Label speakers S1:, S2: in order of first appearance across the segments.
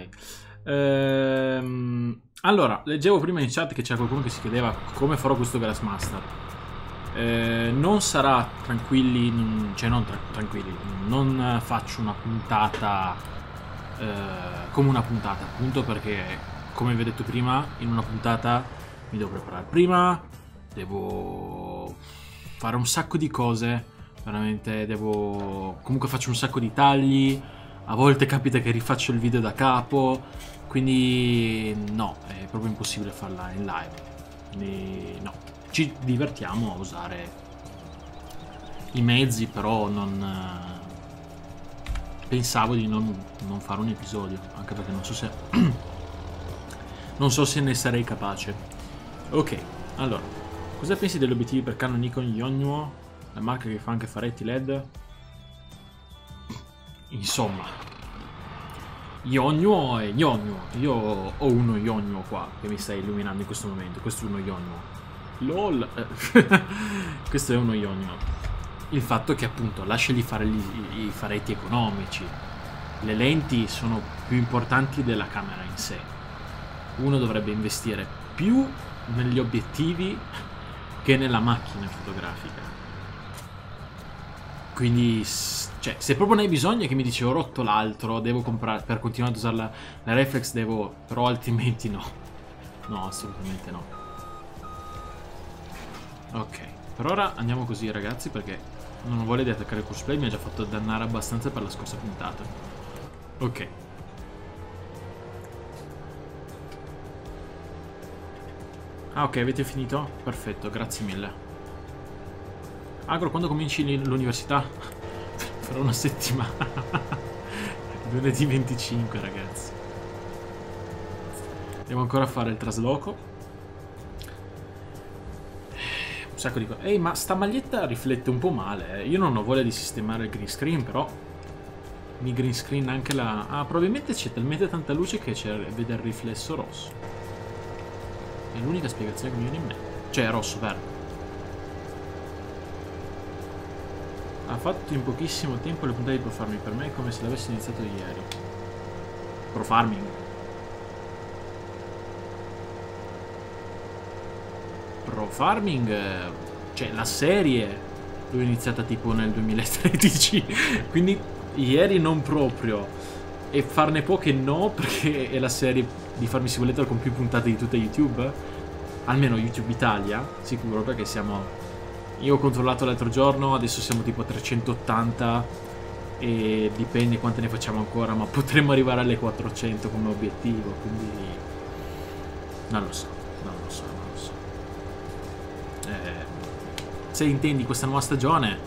S1: mai. Ehm, allora, leggevo prima in chat che c'era qualcuno che si chiedeva come farò questo Grassmaster. Eh, non sarà tranquilli, cioè non tra- tranquilli, non faccio una puntata eh, come una puntata, appunto perché, come vi ho detto prima, in una puntata mi devo preparare prima, devo fare un sacco di cose, veramente devo... comunque faccio un sacco di tagli, a volte capita che rifaccio il video da capo, quindi no, è proprio impossibile farla in live. Quindi no, ci divertiamo a usare i mezzi, però non... eh, Pensavo di non, non fare un episodio, anche perché non so se... non so se ne sarei capace. Ok, allora, cosa pensi degli obiettivi per Canon Nikon Yonnuo? La marca che fa anche faretti LED? Insomma, Yonnuo è Yonnuo. Io ho uno Yonnuo qua che mi sta illuminando in questo momento. Questo è uno Yonnuo. LOL. questo è uno Yonnuo. Il fatto che appunto lasciali fare gli- i, faretti economici. Le lenti sono più importanti della camera in sé. Uno dovrebbe investire più negli obiettivi che nella macchina fotografica. Quindi, cioè, se proprio ne hai bisogno, che mi dici ho rotto l'altro, devo comprare per continuare ad usare la, la reflex, devo. Però altrimenti no. No, assolutamente no. Ok, per ora andiamo così, ragazzi, perché non ho voglia di attaccare il cosplay, mi ha già fatto dannare abbastanza per la scorsa puntata. Ok. Ah, ok, avete finito? Perfetto, grazie mille. Agro, quando cominci l'università? Fra una settimana. Lunedì 25, ragazzi. Devo ancora fare il trasloco. Un sacco di cose. Ehi, ma sta maglietta riflette un po' male. eh. Io non ho voglia di sistemare il green screen, però. Mi green screen anche la. Ah, probabilmente c'è talmente tanta luce che vede il riflesso rosso. È l'unica spiegazione che mi viene in mente. Cioè, rosso, verde. Ha fatto in pochissimo tempo le puntate di Pro Farming. Per me è come se l'avessi iniziato ieri. Pro Farming. Pro Farming, eh, cioè la serie l'ho iniziata tipo nel 2013, quindi ieri non proprio. E farne poche no, perché è la serie di Farmi Simulator con più puntate di tutta YouTube. Almeno YouTube Italia, sicuro, perché siamo... Io ho controllato l'altro giorno, adesso siamo tipo a 380 e dipende quante ne facciamo ancora, ma potremmo arrivare alle 400 come obiettivo, quindi... Non lo so, non lo so, non lo so. Eh, se intendi questa nuova stagione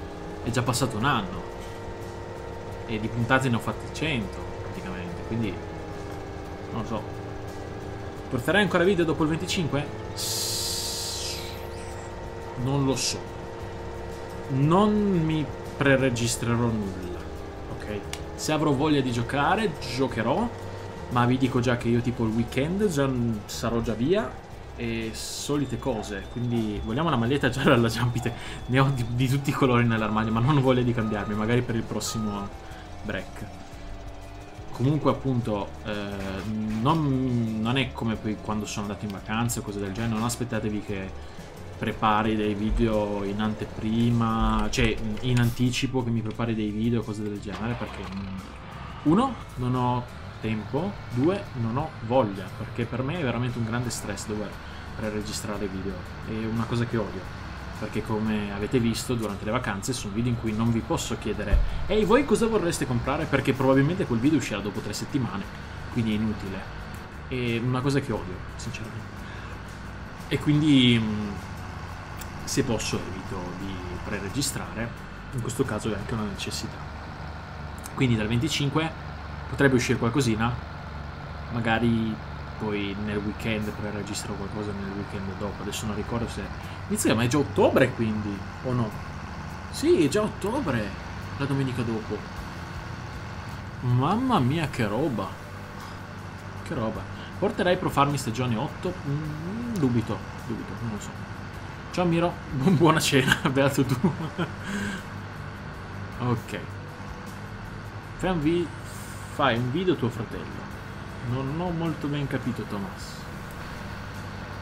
S1: è già passato un anno e di puntate ne ho fatte 100 praticamente quindi non lo so porterai ancora video dopo il 25? S- non lo so non mi preregistrerò nulla ok se avrò voglia di giocare giocherò ma vi dico già che io tipo il weekend già sarò già via e solite cose. Quindi vogliamo una maglietta gialla alla Jumpite. Ne ho di, di tutti i colori nell'armadio, ma non ho voglia di cambiarmi, magari per il prossimo break. Comunque, appunto, eh, non, non è come quando sono andato in vacanza o cose del genere. Non aspettatevi che prepari dei video in anteprima, cioè in anticipo che mi prepari dei video cose del genere, perché mm, uno, non ho tempo, due, non ho voglia, perché per me è veramente un grande stress dover registrare video, è una cosa che odio, perché come avete visto durante le vacanze sono video in cui non vi posso chiedere ehi voi cosa vorreste comprare, perché probabilmente quel video uscirà dopo tre settimane, quindi è inutile, è una cosa che odio, sinceramente. E quindi mh, se posso evito di preregistrare, in questo caso è anche una necessità. Quindi dal 25 potrebbe uscire qualcosina, magari poi nel weekend preregistro qualcosa nel weekend dopo, adesso non ricordo se inizia, ma è già ottobre quindi, o no? Sì, è già ottobre, la domenica dopo. Mamma mia che roba, che roba. Porterai Pro Farmi stagione 8? Mm, dubito, dubito, non lo so. Ciao Miro, bu- buona cena, beato tu. ok. Fai un, vi- fai un video tuo fratello. Non ho molto ben capito, Thomas.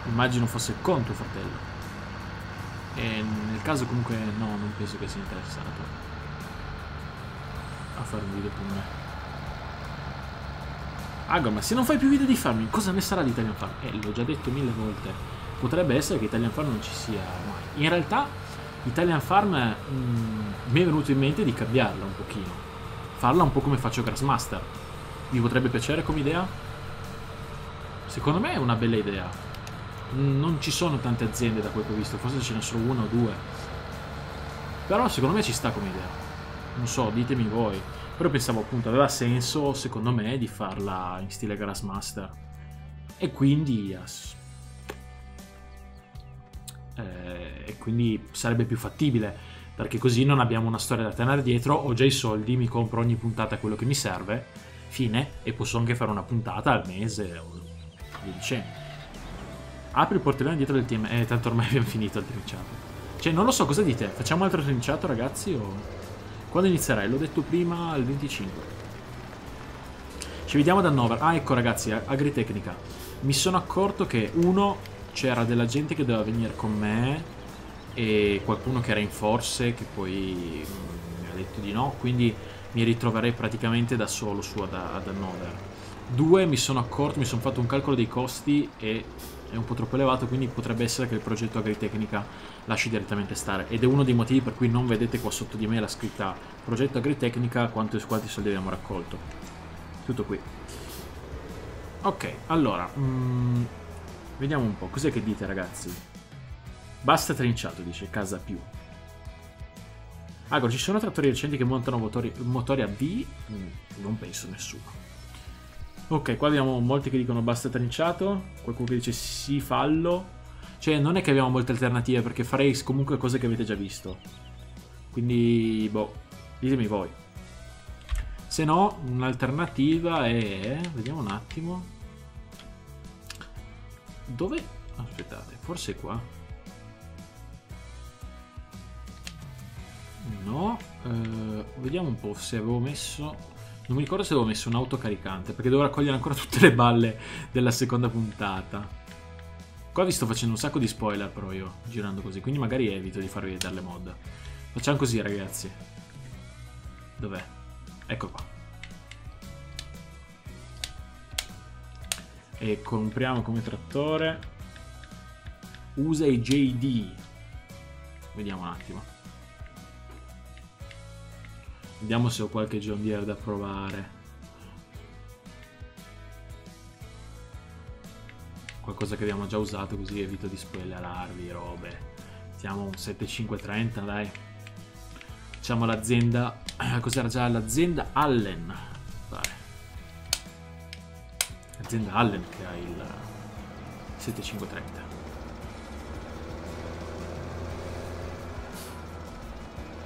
S1: Immagino fosse con tuo fratello. E nel caso comunque no, non penso che sia interessato a fare un video con me. Agor, ma se non fai più video di farming, cosa ne sarà di Italian Farm? Eh, l'ho già detto mille volte. Potrebbe essere che Italian Farm non ci sia mai. In realtà, Italian Farm mm, mi è venuto in mente di cambiarla un pochino. Farla un po' come faccio Grassmaster. Vi potrebbe piacere come idea? Secondo me è una bella idea. Non ci sono tante aziende da quel che ho visto, forse ce ne sono una o due. Però secondo me ci sta come idea. Non so, ditemi voi. Però pensavo appunto aveva senso, secondo me, di farla in stile Grassmaster. E quindi... Yes. Eh, e quindi sarebbe più fattibile. Perché così non abbiamo una storia da tenere dietro. Ho già i soldi, mi compro ogni puntata quello che mi serve. Fine. E posso anche fare una puntata al mese o via dicendo. Apri il portellone dietro del team. Eh, tanto ormai abbiamo finito il trinciato. Cioè, non lo so, cosa dite? Facciamo altro trinciato, ragazzi, o... Quando inizierai? L'ho detto prima, al 25. Ci vediamo da Nover. Ah, ecco ragazzi, agritecnica. Mi sono accorto che, uno, c'era della gente che doveva venire con me e qualcuno che era in forze che poi mi ha detto di no, quindi mi ritroverei praticamente da solo su ad, ad Hannover. Due, mi sono accorto, mi sono fatto un calcolo dei costi e è un po' troppo elevato, quindi potrebbe essere che il progetto Agritecnica lasci direttamente stare. Ed è uno dei motivi per cui non vedete qua sotto di me la scritta progetto Agritecnica, quanto, quanti soldi abbiamo raccolto. Tutto qui. Ok, allora, mm, vediamo un po', cos'è che dite ragazzi? Basta trinciato, dice Casa Più. Allora, ci sono trattori recenti che montano motori, motori a V? Mm, non penso nessuno. Ok, qua abbiamo molti che dicono basta trinciato, qualcuno che dice sì fallo. Cioè non è che abbiamo molte alternative perché farei comunque cose che avete già visto. Quindi, boh, ditemi voi. Se no, un'alternativa è... Vediamo un attimo. Dove? Aspettate, forse qua. No. Eh, vediamo un po' se avevo messo... Non mi ricordo se avevo messo un autocaricante, perché devo raccogliere ancora tutte le balle della seconda puntata. Qua vi sto facendo un sacco di spoiler però io, girando così, quindi magari evito di farvi vedere le mod. Facciamo così ragazzi. Dov'è? Ecco qua. E compriamo come trattore. Usa i JD. Vediamo un attimo. Vediamo se ho qualche John Deere da provare. Qualcosa che abbiamo già usato così evito di spoilerarvi, robe. Mettiamo un 7530, dai. Facciamo l'azienda... Cos'era già l'azienda Allen? L'azienda Allen che ha il 7530.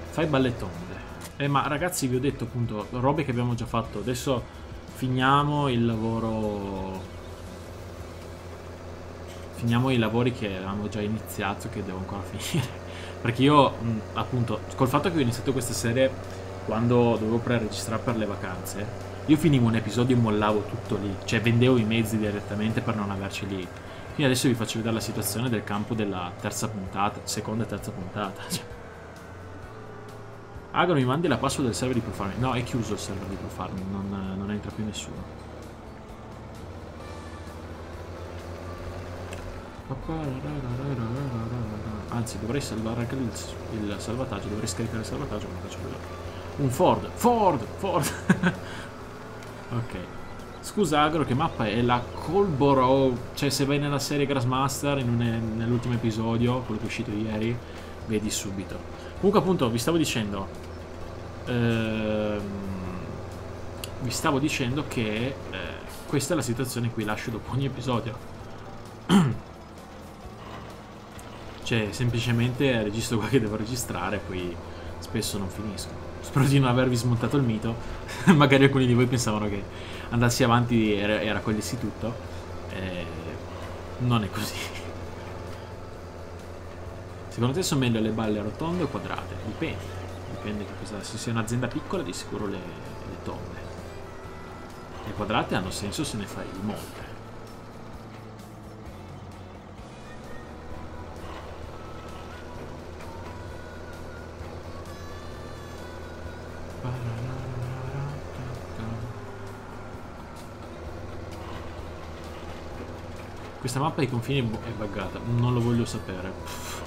S1: Fai ballettonde. Eh, ma ragazzi, vi ho detto appunto, robe che abbiamo già fatto. Adesso finiamo il lavoro. Finiamo i lavori che avevamo già iniziato, che devo ancora finire. Perché io, appunto, col fatto che ho iniziato questa serie quando dovevo pre-registrare per le vacanze, io finivo un episodio e mollavo tutto lì. Cioè, vendevo i mezzi direttamente per non averci lì. Quindi adesso vi faccio vedere la situazione del campo della terza puntata, seconda e terza puntata. Agro mi mandi la password del server di ProFarming. No, è chiuso il server di ProFarming, non, non entra più nessuno. Anzi, dovrei salvare anche il, il, salvataggio, dovrei scaricare il salvataggio, ma faccio vedere. Un Ford, Ford, Ford. ok. Scusa Agro, che mappa è la Colborough? Cioè, se vai nella serie Grassmaster, nell'ultimo episodio, quello che è uscito ieri, vedi subito. Comunque appunto vi stavo dicendo ehm, Vi stavo dicendo che eh, Questa è la situazione in cui lascio dopo ogni episodio Cioè semplicemente registro qua che devo registrare Poi spesso non finisco Spero di non avervi smontato il mito Magari alcuni di voi pensavano che Andassi avanti e raccogliessi tutto eh, Non è così Secondo te sono meglio le balle rotonde o quadrate? Dipende. Dipende che cosa. Se sei un'azienda piccola, di sicuro le, le tonde. Le quadrate hanno senso se ne fai molte. Questa mappa ai confini è buggata, non lo voglio sapere. Pff,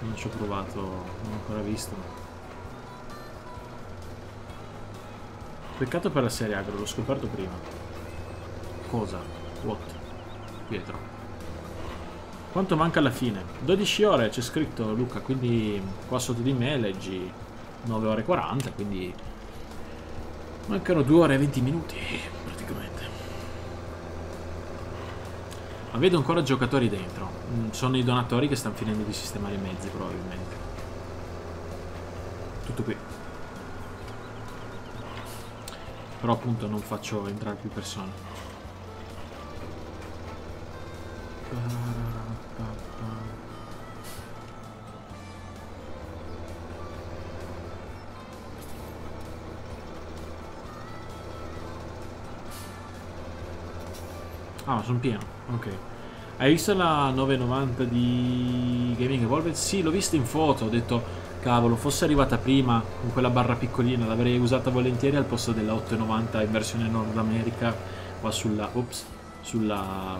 S1: non ci ho provato, non ho ancora visto. Peccato per la serie agro, l'ho scoperto prima. Cosa? What? Pietro. Quanto manca alla fine? 12 ore c'è scritto Luca, quindi qua sotto di me leggi 9 ore e 40, quindi mancano 2 ore e 20 minuti praticamente. Ma vedo ancora giocatori dentro. Mm, sono i donatori che stanno finendo di sistemare i mezzi probabilmente. Tutto qui. Però appunto non faccio entrare più persone. Ah, sono pieno. Ok. Hai visto la 990 di Gaming Evolved? Sì, l'ho vista in foto. Ho detto, cavolo, fosse arrivata prima con quella barra piccolina, l'avrei usata volentieri al posto della 890 in versione Nord America. Qua sulla... Ops. Sulla...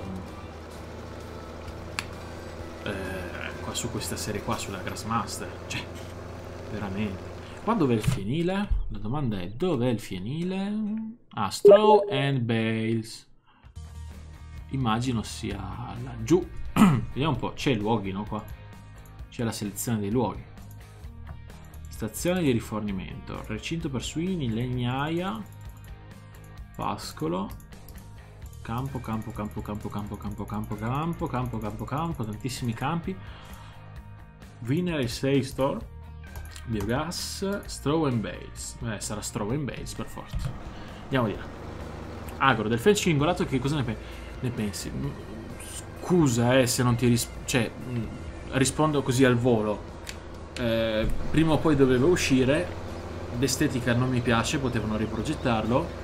S1: Eh, qua su questa serie qua, sulla Grassmaster. Cioè, veramente. Qua dov'è il fienile? La domanda è, dov'è il fienile? Ah, Straw and Bales immagino sia laggiù. Vediamo un po', c'è i luoghi, no qua? C'è la selezione dei luoghi. Stazione di rifornimento, recinto per suini, legnaia, pascolo, campo, campo, campo, campo, campo, campo, campo, campo, campo, campo, campo, tantissimi campi. Vinery Sale Store, biogas, straw and bales. Eh, sarà straw and bales per forza. Andiamo di là. Agro, del felce ingolato che cosa ne pensi? Ne pensi? Scusa eh, se non ti ris cioè, rispondo così al volo. Eh, prima o poi doveva uscire, l'estetica non mi piace, potevano riprogettarlo.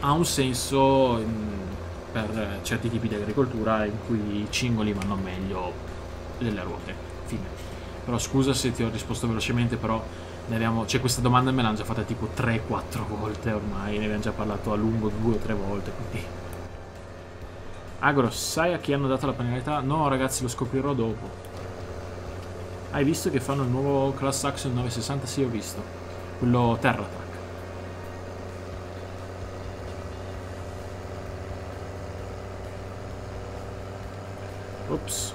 S1: Ha un senso mh, per certi tipi di agricoltura in cui i cingoli vanno meglio delle ruote. Fine. Però scusa se ti ho risposto velocemente, però c'è questa domanda me l'hanno già fatta tipo 3-4 volte ormai, ne abbiamo già parlato a lungo due o tre volte, quindi Agro, sai a chi hanno dato la penalità? No ragazzi, lo scoprirò dopo. Hai visto che fanno il nuovo Class Action 960? Sì, ho visto. Quello Terra Track. Ops.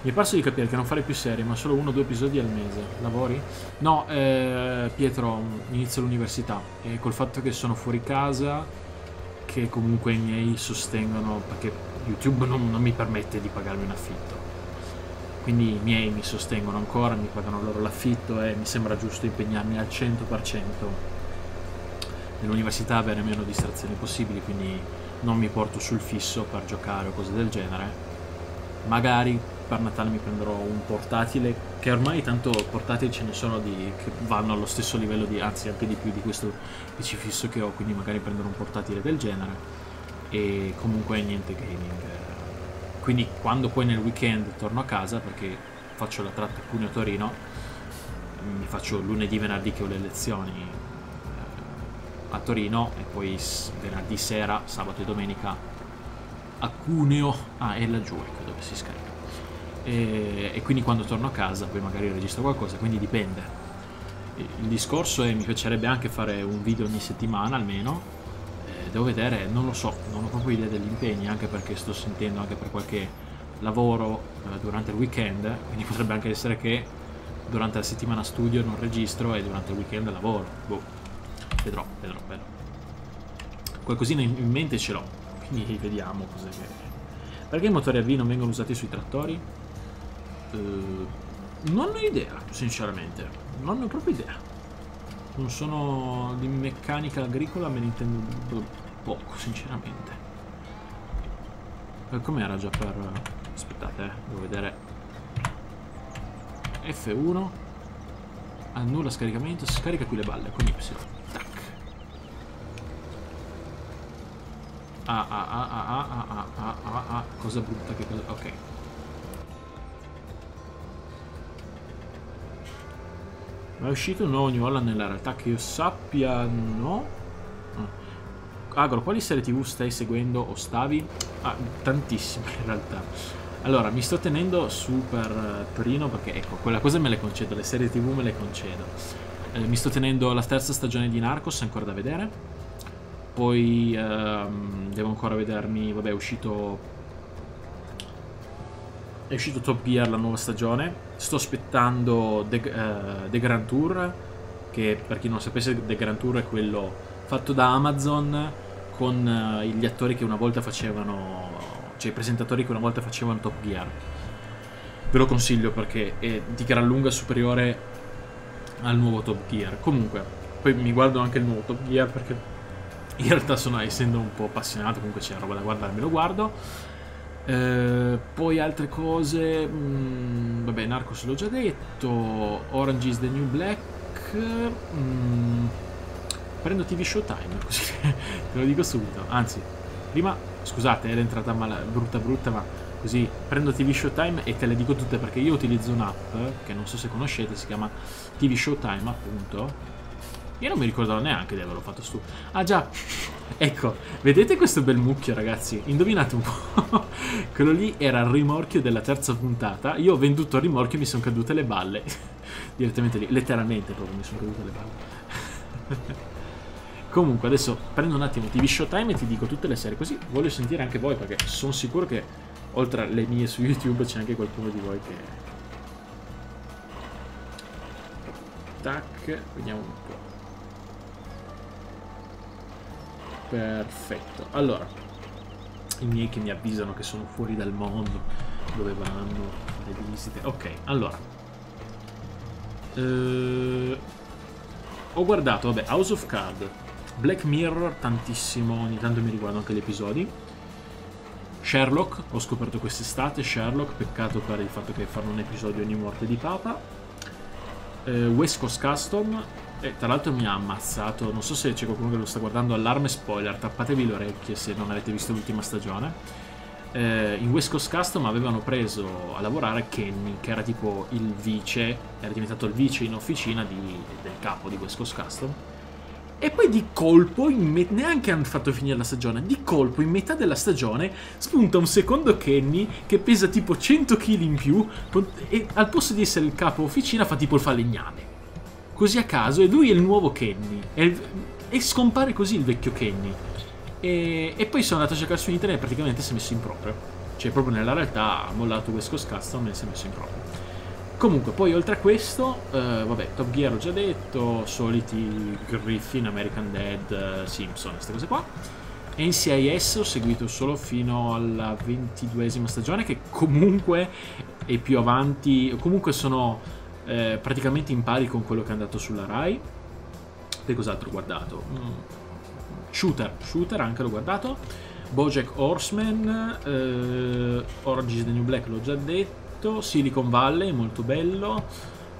S1: Mi è parso di capire che non fare più serie, ma solo uno o due episodi al mese. Lavori? No, eh, Pietro, inizio l'università e col fatto che sono fuori casa che comunque i miei sostengono perché YouTube non, non mi permette di pagarmi un affitto. Quindi i miei mi sostengono ancora, mi pagano loro l'affitto e mi sembra giusto impegnarmi al 100% nell'università, avere meno distrazioni possibili, quindi non mi porto sul fisso per giocare o cose del genere. Magari per Natale mi prenderò un portatile, che ormai tanto portatili ce ne sono di, che vanno allo stesso livello di, anzi anche di più di questo PC fisso che ho, quindi magari prenderò un portatile del genere e comunque niente gaming. Quindi quando poi nel weekend torno a casa, perché faccio la tratta Cuneo-Torino, mi faccio lunedì, venerdì che ho le lezioni eh, a Torino e poi venerdì sera, sabato e domenica a Cuneo, ah è laggiù ecco dove si scarica e, e, quindi quando torno a casa poi magari registro qualcosa, quindi dipende. Il discorso è mi piacerebbe anche fare un video ogni settimana almeno, eh, devo vedere, non lo so, non ho proprio idea degli impegni, anche perché sto sentendo anche per qualche lavoro eh, durante il weekend, quindi potrebbe anche essere che durante la settimana studio non registro e durante il weekend lavoro. Boh, vedrò, vedrò, vedrò. Qualcosina in mente ce l'ho, quindi vediamo cos'è che... Perché i motori a V non vengono usati sui trattori? Uh, non ho idea, sinceramente. Non ho proprio idea. Non sono di meccanica agricola, me ne intendo poco, sinceramente. Eh, com'era già per... Aspettate, eh, devo vedere. F1. Annulla scaricamento, scarica qui le balle con Y. Tac. Ah, ah, ah, ah, ah, ah, ah, ah, ah, ah, cosa brutta, che cosa... Ok. Ma è uscito un nuovo New Holland nella realtà che io sappia, no? Ah. Agro, quali serie tv stai seguendo o stavi? Ah, tantissime in realtà. Allora, mi sto tenendo super perino perché, ecco, quella cosa me le concedo, le serie tv me le concedo. Eh, mi sto tenendo la terza stagione di Narcos, ancora da vedere. Poi ehm, devo ancora vedermi, vabbè, è uscito è uscito Top Gear la nuova stagione. Sto aspettando The, uh, The Grand Tour, che per chi non sapesse The Grand Tour è quello fatto da Amazon con uh, gli attori che una volta facevano, cioè i presentatori che una volta facevano Top Gear. Ve lo consiglio perché è di gran lunga superiore al nuovo Top Gear. Comunque, poi mi guardo anche il nuovo Top Gear perché in realtà sono, essendo un po' appassionato, comunque c'è roba da guardare, me lo guardo. Eh, poi altre cose, mh, mm, vabbè, Narcos l'ho già detto, Orange is the New Black, mh, mm, prendo TV Showtime, così te lo dico subito, anzi, prima, scusate, era entrata male, brutta brutta, ma così prendo TV Showtime e te le dico tutte perché io utilizzo un'app che non so se conoscete, si chiama TV Showtime appunto, io non mi ricordavo neanche di averlo fatto su. Ah già, ecco, vedete questo bel mucchio ragazzi? Indovinate un po'. Quello lì era il rimorchio della terza puntata. Io ho venduto il rimorchio e mi sono cadute le balle. Direttamente lì, letteralmente proprio mi sono cadute le balle. Comunque adesso prendo un attimo TV Showtime e ti dico tutte le serie. Così voglio sentire anche voi perché sono sicuro che oltre alle mie su YouTube c'è anche qualcuno di voi che... Tac, vediamo un po'. Perfetto. Allora, i miei che mi avvisano che sono fuori dal mondo, dove vanno le visite. Ok, allora. Eh, ho guardato, vabbè, House of Card, Black Mirror, tantissimo, ogni tanto mi riguardo anche gli episodi. Sherlock, ho scoperto quest'estate, Sherlock, peccato per il fatto che fanno un episodio ogni morte di papa. Eh, West Coast Custom, e tra l'altro mi ha ammazzato, non so se c'è qualcuno che lo sta guardando, allarme spoiler, tappatevi le orecchie se non avete visto l'ultima stagione. Eh, in West Coast Custom avevano preso a lavorare Kenny, che era tipo il vice, era diventato il vice in officina di, del capo di West Coast Custom. E poi di colpo, neanche hanno fatto finire la stagione, di colpo in metà della stagione spunta un secondo Kenny che pesa tipo 100 kg in più e al posto di essere il capo officina fa tipo il falegname così a caso e lui è il nuovo Kenny e, e scompare così il vecchio Kenny. E, e, poi sono andato a cercare su internet e praticamente si è messo in proprio. Cioè proprio nella realtà ha mollato West Coast Custom e si è messo in proprio. Comunque poi oltre a questo eh, vabbè Top Gear ho già detto soliti Griffin, American Dead Simpson, queste cose qua. NCIS ho seguito solo fino alla ventiduesima stagione che comunque è più avanti comunque sono eh, praticamente in pari con quello che è andato sulla Rai. E cos'altro ho guardato? Mm. Shooter, Shooter anche l'ho guardato. Bojack Horseman, eh, Orange is the New Black l'ho già detto, Silicon Valley, molto bello.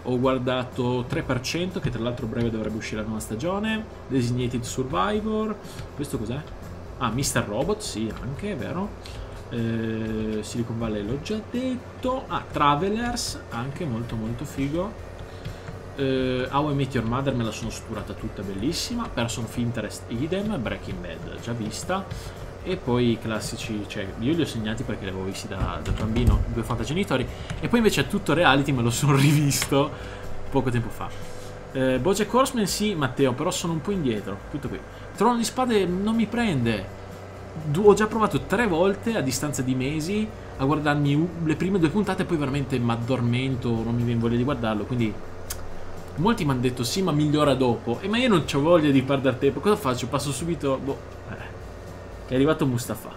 S1: Ho guardato 3%, che tra l'altro breve dovrebbe uscire la nuova stagione. Designated Survivor. Questo cos'è? Ah, Mr. Robot, sì, anche, è vero. Eh, Silicon Valley l'ho già detto. Ah, Travelers, anche molto molto figo. Eh, How I Met Your Mother me la sono sturata tutta bellissima. Person of Interest idem, Breaking Bad già vista. E poi i classici, cioè io li ho segnati perché li avevo visti da, da bambino, due fantagenitori. E poi invece tutto reality me lo sono rivisto poco tempo fa. Eh, Bojack Horseman sì, Matteo, però sono un po' indietro. Tutto qui. Trono di spade non mi prende ho già provato tre volte a distanza di mesi a guardarmi le prime due puntate e poi veramente mi addormento, non mi viene voglia di guardarlo, quindi molti mi hanno detto sì ma migliora dopo, e ma io non ho voglia di perdere tempo, cosa faccio? Passo subito, boh, eh. è arrivato Mustafa.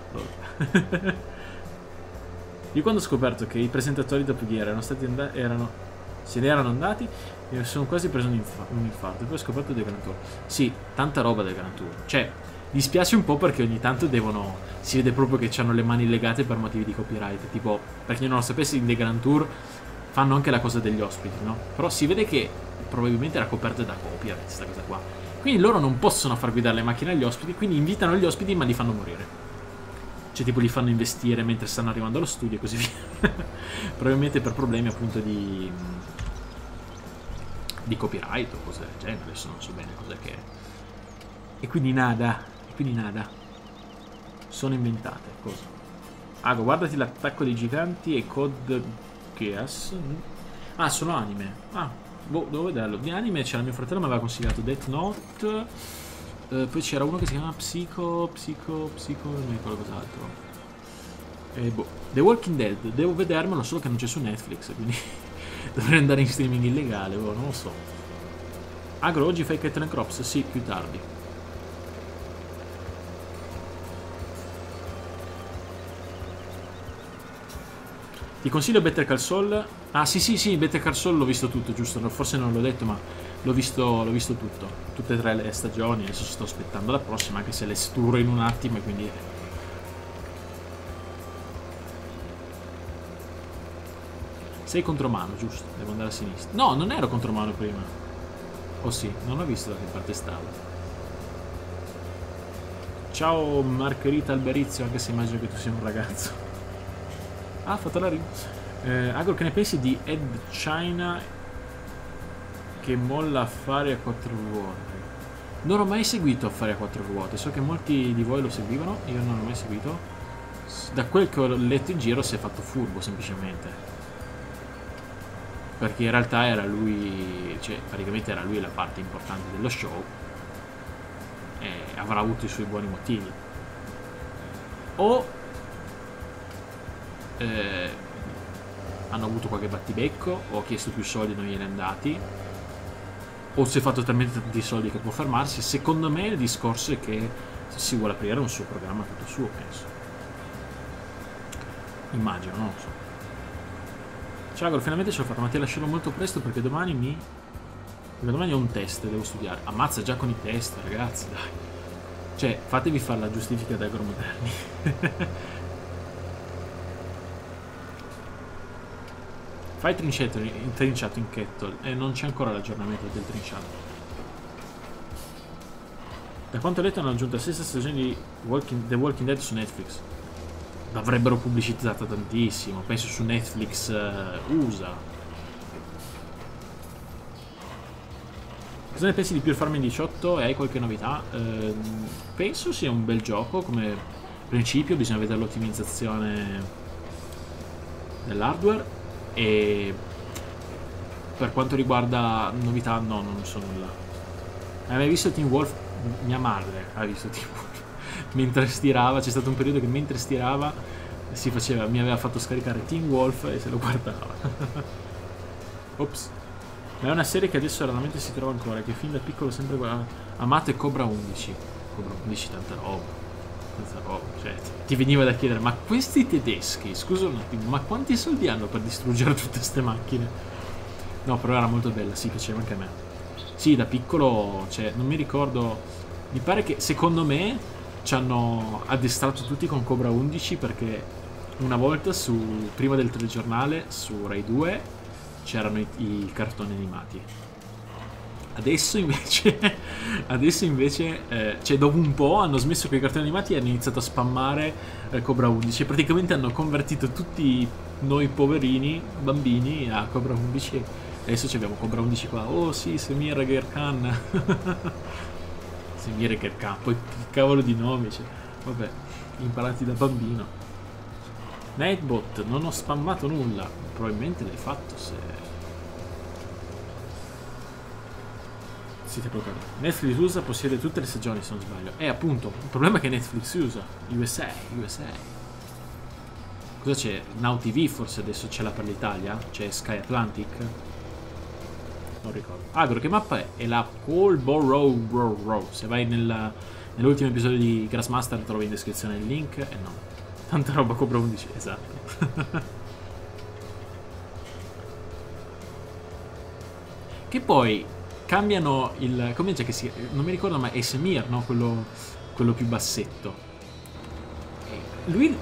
S1: io quando ho scoperto che i presentatori dopo Gear erano stati andati, erano, se ne erano andati, mi sono quasi preso un, inf un infarto, poi ho scoperto del Grand Tour. Sì, tanta roba del Grand Tour, cioè Dispiace un po' perché ogni tanto devono. Si vede proprio che hanno le mani legate per motivi di copyright. Tipo, per chi non lo sapesse, in The Grand Tour fanno anche la cosa degli ospiti, no? Però si vede che probabilmente era coperta da copyright, questa cosa qua. Quindi loro non possono far guidare le macchine agli ospiti, quindi invitano gli ospiti ma li fanno morire. Cioè tipo li fanno investire mentre stanno arrivando allo studio e così via. Probabilmente per problemi appunto di di copyright o cose del genere, adesso non so bene cos'è che. E quindi nada, quindi nada. Sono inventate, cosa? Ah, guardati l'attacco dei giganti e Code Geass. Ah, sono anime. Ah, boh, devo vederlo. Di anime c'era mio fratello, mi aveva consigliato Death Note. Eh, poi c'era uno che si chiama Psycho, Psycho, Psycho, non mi ricordo cos'altro. E boh, The Walking Dead, devo vedermelo solo che non c'è su Netflix, quindi dovrei andare in streaming illegale, boh, non lo so. Agro, oggi fai Cat Crops? Sì, più tardi. Ti consiglio Better Call Saul. Ah sì sì sì, Better Call Saul l'ho visto tutto, giusto? Forse non l'ho detto, ma l'ho visto, visto, tutto. Tutte e tre le stagioni, adesso sto aspettando la prossima, anche se le sturo in un attimo e quindi... Sei contro mano, giusto? Devo andare a sinistra. No, non ero contro mano prima. Oh sì, non ho visto da che parte stavo. Ciao Margherita Alberizio, anche se immagino che tu sia un ragazzo. Ah, ha fatto la rima. Eh, Agro, che ne pensi di Ed China che molla affari a quattro ruote? Non ho mai seguito affari a quattro ruote, so che molti di voi lo seguivano, io non l'ho mai seguito. Da quel che ho letto in giro si è fatto furbo semplicemente. Perché in realtà era lui, cioè praticamente era lui la parte importante dello show e avrà avuto i suoi buoni motivi. O eh, hanno avuto qualche battibecco o ha chiesto più soldi e non gliene andati o si è fatto talmente tanti soldi che può fermarsi. Secondo me il discorso è che si vuole aprire un suo programma tutto suo penso. Immagino non lo so. Ciao Agro finalmente ce l'ho fatta ma ti lascerò molto presto perché domani mi perché domani ho un test devo studiare. Ammazza già con i test ragazzi dai. Cioè fatevi fare la giustifica da agromoderni Fai trincetto, trinciato in kettle e non c'è ancora l'aggiornamento del trinciato. Da quanto ho letto hanno aggiunto la stessa stagione di Walking, The Walking Dead su Netflix. L'avrebbero pubblicizzata tantissimo, penso su Netflix uh, USA. Cosa ne pensi di Pure Farming 18 e hai qualche novità? Uh, penso sia un bel gioco come principio, bisogna vedere l'ottimizzazione dell'hardware e per quanto riguarda novità, no, non so nulla. Hai mai visto Team Wolf? Mia madre ha visto Team Wolf. mentre stirava, c'è stato un periodo che mentre stirava si faceva, mi aveva fatto scaricare Team Wolf e se lo guardava. Ops. Ma è una serie che adesso raramente si trova ancora, che fin da piccolo sempre amato è Cobra 11. Cobra 11 tanta roba. Oh, cioè, ti veniva da chiedere, ma questi tedeschi, scusa un attimo, ma quanti soldi hanno per distruggere tutte queste macchine? No, però era molto bella, sì, piaceva anche a me. Sì, da piccolo, cioè, non mi ricordo, mi pare che secondo me ci hanno addestrato tutti con Cobra 11 perché una volta su, prima del telegiornale, su Rai 2, c'erano i, i cartoni animati Adesso invece, adesso invece eh, cioè dopo un po' hanno smesso con i cartoni animati e hanno iniziato a spammare eh, Cobra 11. Praticamente hanno convertito tutti noi poverini, bambini, a Cobra 11. Adesso abbiamo Cobra 11 qua. Oh sì, Semir Gerkan. Semir Gerkan, poi che cavolo di nomi. Cioè. Vabbè, imparati da bambino. Nightbot, non ho spammato nulla. Probabilmente l'hai fatto se... siete proprio Netflix USA possiede tutte le stagioni se non sbaglio. E appunto il problema è che Netflix USA. USA USA cosa c'è? Now TV forse adesso ce l'ha per l'Italia? C'è Sky Atlantic? Non ricordo. Agro che mappa è? è la Colborough se vai nel, nell'ultimo episodio di Grassmaster trovi in descrizione il link. E no. Tanta roba Cobra 11 esatto. Che poi cambiano il... come c'è che si... non mi ricordo ma è Semir, no? Quello, quello più bassetto. Lui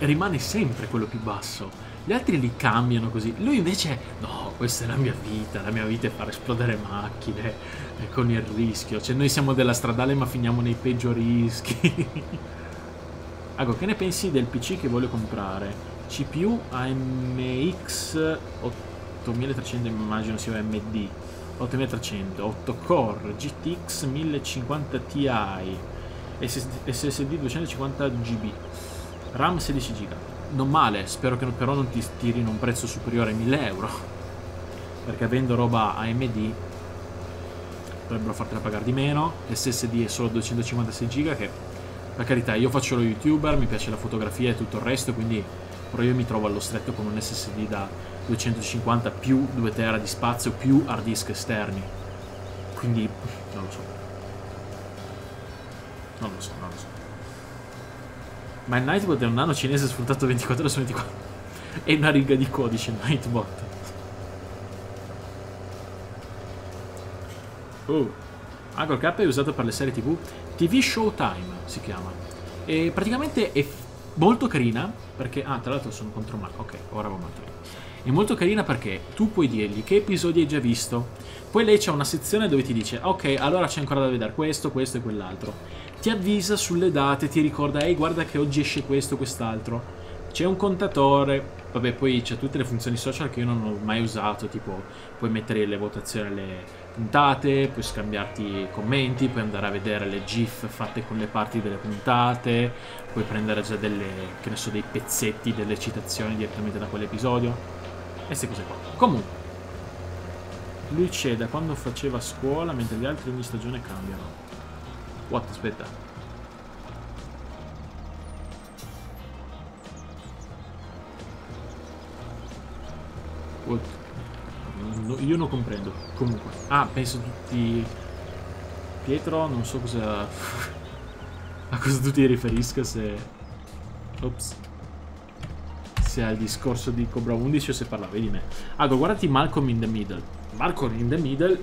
S1: rimane sempre quello più basso. Gli altri li cambiano così. Lui invece, no, questa è la mia vita. La mia vita è far esplodere macchine con il rischio. Cioè, noi siamo della stradale, ma finiamo nei peggiori rischi. Ecco, che ne pensi del PC che voglio comprare? CPU AMX 8300 immagino sia AMD 8300 8 core GTX 1050 Ti SSD 250 GB RAM 16 GB non male spero che però non ti tirino un prezzo superiore ai 1000 euro perché avendo roba AMD dovrebbero fartela pagare di meno. SSD è solo 256 GB che per carità io faccio lo youtuber mi piace la fotografia e tutto il resto quindi però io mi trovo allo stretto con un SSD da 250 più 2 tera di spazio più hard disk esterni. Quindi non lo so. Non lo so non lo so. Ma il Nightbot è un nano cinese sfruttato 24 ore su 24 e una riga di codice Nightbot. Oh Anchor K è usato per le serie tv TV Showtime si chiama. E praticamente è molto carina perché ah tra l'altro sono contro Marco. Ok ora vado a è molto carina perché tu puoi dirgli che episodi hai già visto. Poi lei c'è una sezione dove ti dice ok allora c'è ancora da vedere questo questo e quell'altro. Ti avvisa sulle date ti ricorda ehi guarda che oggi esce questo quest'altro. C'è un contatore vabbè poi c'è tutte le funzioni social che io non ho mai usato tipo puoi mettere le votazioni alle puntate, puoi scambiarti commenti, puoi andare a vedere le GIF fatte con le parti delle puntate, puoi prendere già delle, che ne so, dei pezzetti delle citazioni direttamente da quell'episodio queste cose qua. Comunque, lui c'è da quando faceva scuola, mentre gli altri ogni stagione cambiano. What? Aspetta. What? no, io non comprendo. Comunque. Ah, penso tutti... Pietro, non so cosa... a cosa tu ti riferisca se... Ops. Se al discorso di Cobra 11 o se parlavi di me. Allora, guardati Malcolm in the Middle. Malcolm in the Middle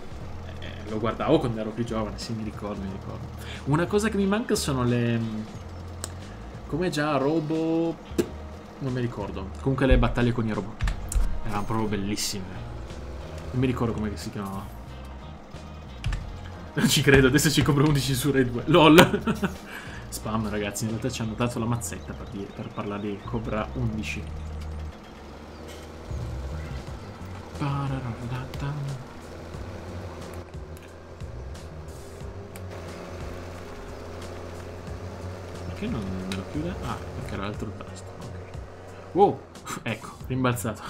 S1: eh, lo guardavo quando ero più giovane, sì, mi ricordo, mi ricordo. Una cosa che mi manca sono le... Come già Robo... Non mi ricordo. Comunque le battaglie con i robot. Erano proprio bellissime. Non mi ricordo come si chiamava. Non ci credo, adesso ci compro 11 su Red 2. LOL! Spam, ragazzi, in realtà ci hanno dato la mazzetta per, dire, per parlare di Cobra 11. Perché non me lo chiude? Ah, perché era l'altro tasto. Okay. Wow, ecco, rimbalzato.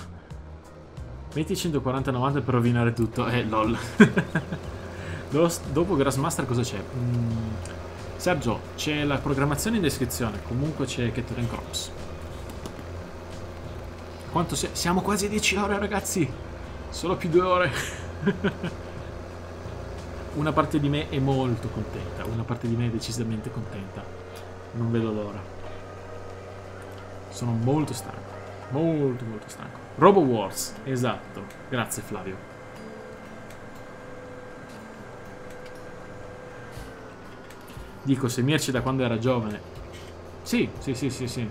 S1: Metti 140-90 per rovinare tutto. Eh, lol. Dopo Grassmaster cosa c'è? Mm. Sergio, c'è la programmazione in descrizione. Comunque c'è Catering Crops. Quanto si Siamo quasi a 10 ore, ragazzi. Solo più due ore. Una parte di me è molto contenta. Una parte di me è decisamente contenta. Non vedo l'ora. Sono molto stanco. Molto, molto stanco. Robo Wars, esatto. Grazie Flavio. Dico, se Mirci da quando era giovane. Sì, sì, sì, sì, sì.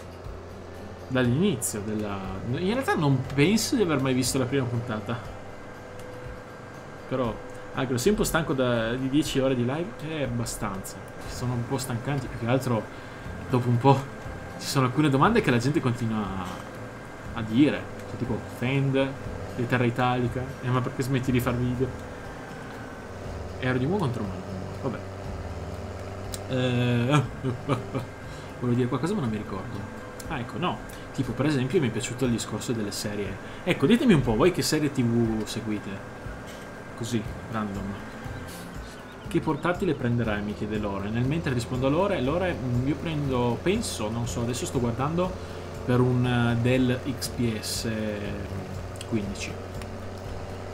S1: Dall'inizio della... In realtà non penso di aver mai visto la prima puntata. Però, anche sei un po' stanco da, di 10 ore di live? È abbastanza. Sono un po' stancanti, più che altro dopo un po' ci sono alcune domande che la gente continua a, a dire cioè, tipo Fend, di Terra Italica, e ma perché smetti di far video? Ero di nuovo contro Malcolm, vabbè. Eh, volevo dire qualcosa ma non mi ricordo. Ah ecco, no. Tipo per esempio mi è piaciuto il discorso delle serie. Ecco, ditemi un po', voi che serie tv seguite? Così, random. Che portatile prenderai? Mi chiede Lore. Nel mentre rispondo a Lore, Lore io prendo, penso, non so, adesso sto guardando per un eh, Dell XPS 15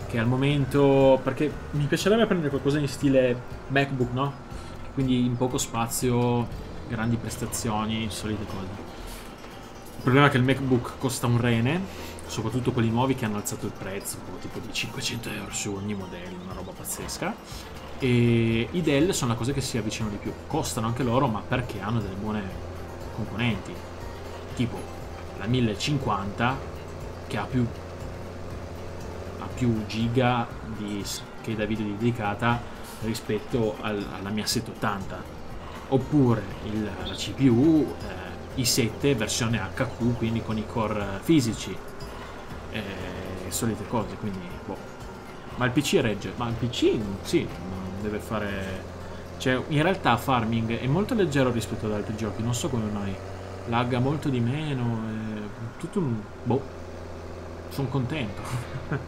S1: che al momento perché mi piacerebbe prendere qualcosa in stile MacBook no? Quindi in poco spazio grandi prestazioni solite cose. Il problema è che il MacBook costa un rene soprattutto quelli nuovi che hanno alzato il prezzo tipo di 500 euro su ogni modello una roba pazzesca. E i Dell sono le cose che si avvicinano di più. Costano anche loro ma perché hanno delle buone componenti. Tipo la 1050 che ha più, ha più giga di scheda video dedicata rispetto al, alla mia 780 oppure il, la CPU eh, i7 versione HQ, quindi con i core fisici e solite cose, quindi boh. Ma il PC regge, ma il PC sì, deve fare... Cioè, in realtà farming è molto leggero rispetto ad altri giochi, non so come mai. Lagga molto di meno, è tutto un... boh. Sono contento.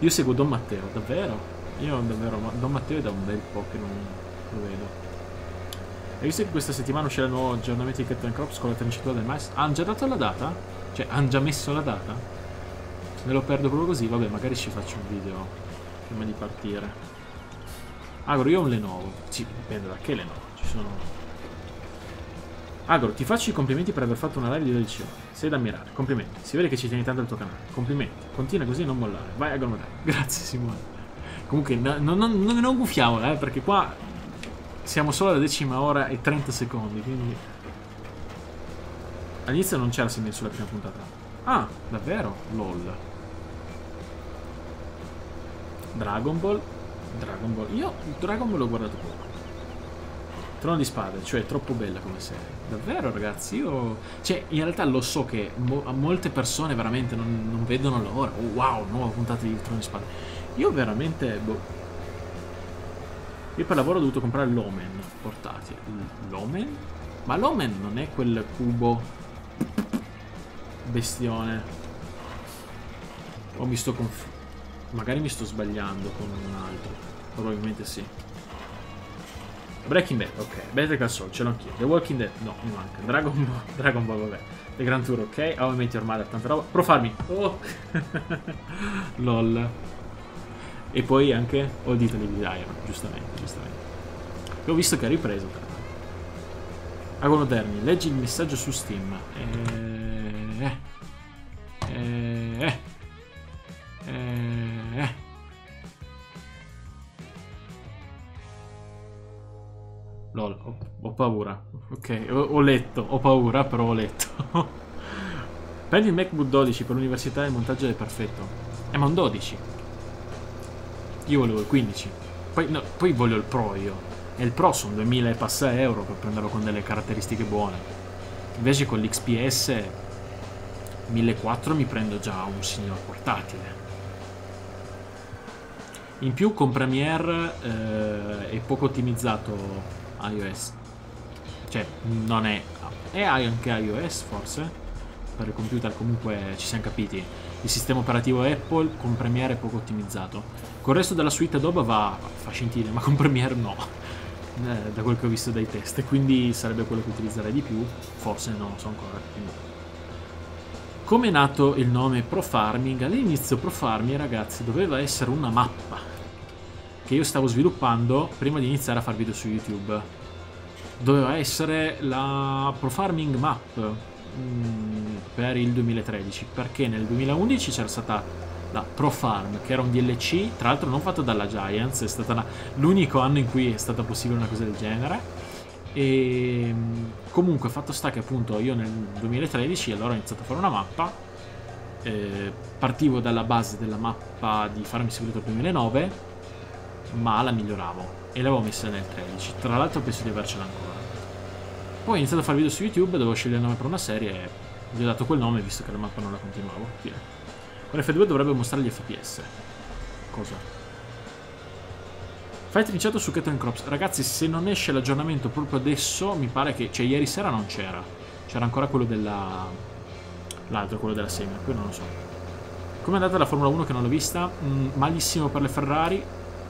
S1: Io seguo Don Matteo, davvero? Io davvero, Don Matteo è da un bel po' che non lo vedo. Hai visto che questa settimana uscirà il nuovo aggiornamento di Captain Crops con la trincetta del maestro? Hanno già dato la data? Cioè, hanno già messo la data? Me lo perdo proprio così, vabbè, magari ci faccio un video prima di partire. Agro, io ho un Lenovo. Sì, dipende da che Lenovo. Ci sono... Agro, ti faccio i complimenti per aver fatto una live di 12 ore. Sei da ammirare. Complimenti. Si vede che ci tieni tanto al tuo canale. Complimenti. Continua così e non mollare. Vai a Dai. Grazie, Simone. Comunque, no, no, no, non guffiamola, eh, perché qua siamo solo alla decima ora e 30 secondi, quindi... All'inizio non c'era Simone sulla prima puntata. Ah, davvero? LOL. Dragon Ball. Dragon Ball. Io Dragon Ball l'ho guardato poco. Trono di spade, cioè troppo bella come serie. Davvero, ragazzi, io... Cioè, in realtà lo so che mo molte persone veramente non, non vedono l'ora. Oh, wow, nuova puntata di Trono di spade. Io veramente... Boh. Io per lavoro ho dovuto comprare l'Omen portatile. L'Omen? Ma l'Omen non è quel cubo bestione. O mi sto conf... Magari mi sto sbagliando con un altro. Probabilmente sì. Breaking Bad, ok. Better Call Saul, ce l'ho anch'io. The Walking Dead, no, mi manca. Dragon Ball, Dragon Ball, vabbè. The Grand Tour, ok. How I Met Your Mother, tanta roba. Pro Farming. Oh. LOL. E poi anche Old Italy Iron, giustamente, giustamente. L'ho visto che ha ripreso, l'altro. Agono Terni, leggi il messaggio su Steam. Eh... Eh... Eh... Eh... eh. Lol, ho, ho paura. Ok, ho, ho, letto, ho paura, però ho letto. Prendi il MacBook 12 per l'università e il montaggio è perfetto. Eh, ma un 12. Io volevo il 15. Poi, no, poi voglio il Pro io. E il Pro sono 2000 e passa euro per prenderlo con delle caratteristiche buone. Invece con l'XPS 1400 mi prendo già un signor portatile. In più con Premiere eh, è poco ottimizzato iOS. Cioè, non è... È anche iOS, forse? Per il computer comunque ci siamo capiti. Il sistema operativo Apple con Premiere è poco ottimizzato. Con il resto della suite Adobe va, fa scintille, ma con Premiere no. Eh, da quel che ho visto dai test. Quindi sarebbe quello che utilizzerei di più. Forse non lo so ancora. Come è nato il nome Pro Farming? All'inizio Pro Farming, ragazzi, doveva essere una mappa che io stavo sviluppando prima di iniziare a fare video su YouTube. Doveva essere la Pro Farming Map per il 2013, perché nel 2011 c'era stata la Pro Farm, che era un DLC, tra l'altro non fatto dalla Giants, è stato l'unico anno in cui è stata possibile una cosa del genere. E mm, comunque fatto sta che appunto io nel 2013 allora ho iniziato a fare una mappa eh, partivo dalla base della mappa di Farm Simulator 2009 ma la miglioravo e l'avevo messa nel 13. Tra l'altro penso di avercela ancora. Poi ho iniziato a fare video su YouTube, dovevo scegliere il nome per una serie e gli ho dato quel nome visto che la mappa non la continuavo. Fine. Con F2 dovrebbe mostrare gli FPS. Cosa? Fai trinciato su Ketten Crops. Ragazzi, se non esce l'aggiornamento proprio adesso, mi pare che... Cioè, ieri sera non c'era. C'era ancora quello della... L'altro, quello della Semi, poi non lo so. Come è andata la Formula 1 che non l'ho vista? Mm, malissimo per le Ferrari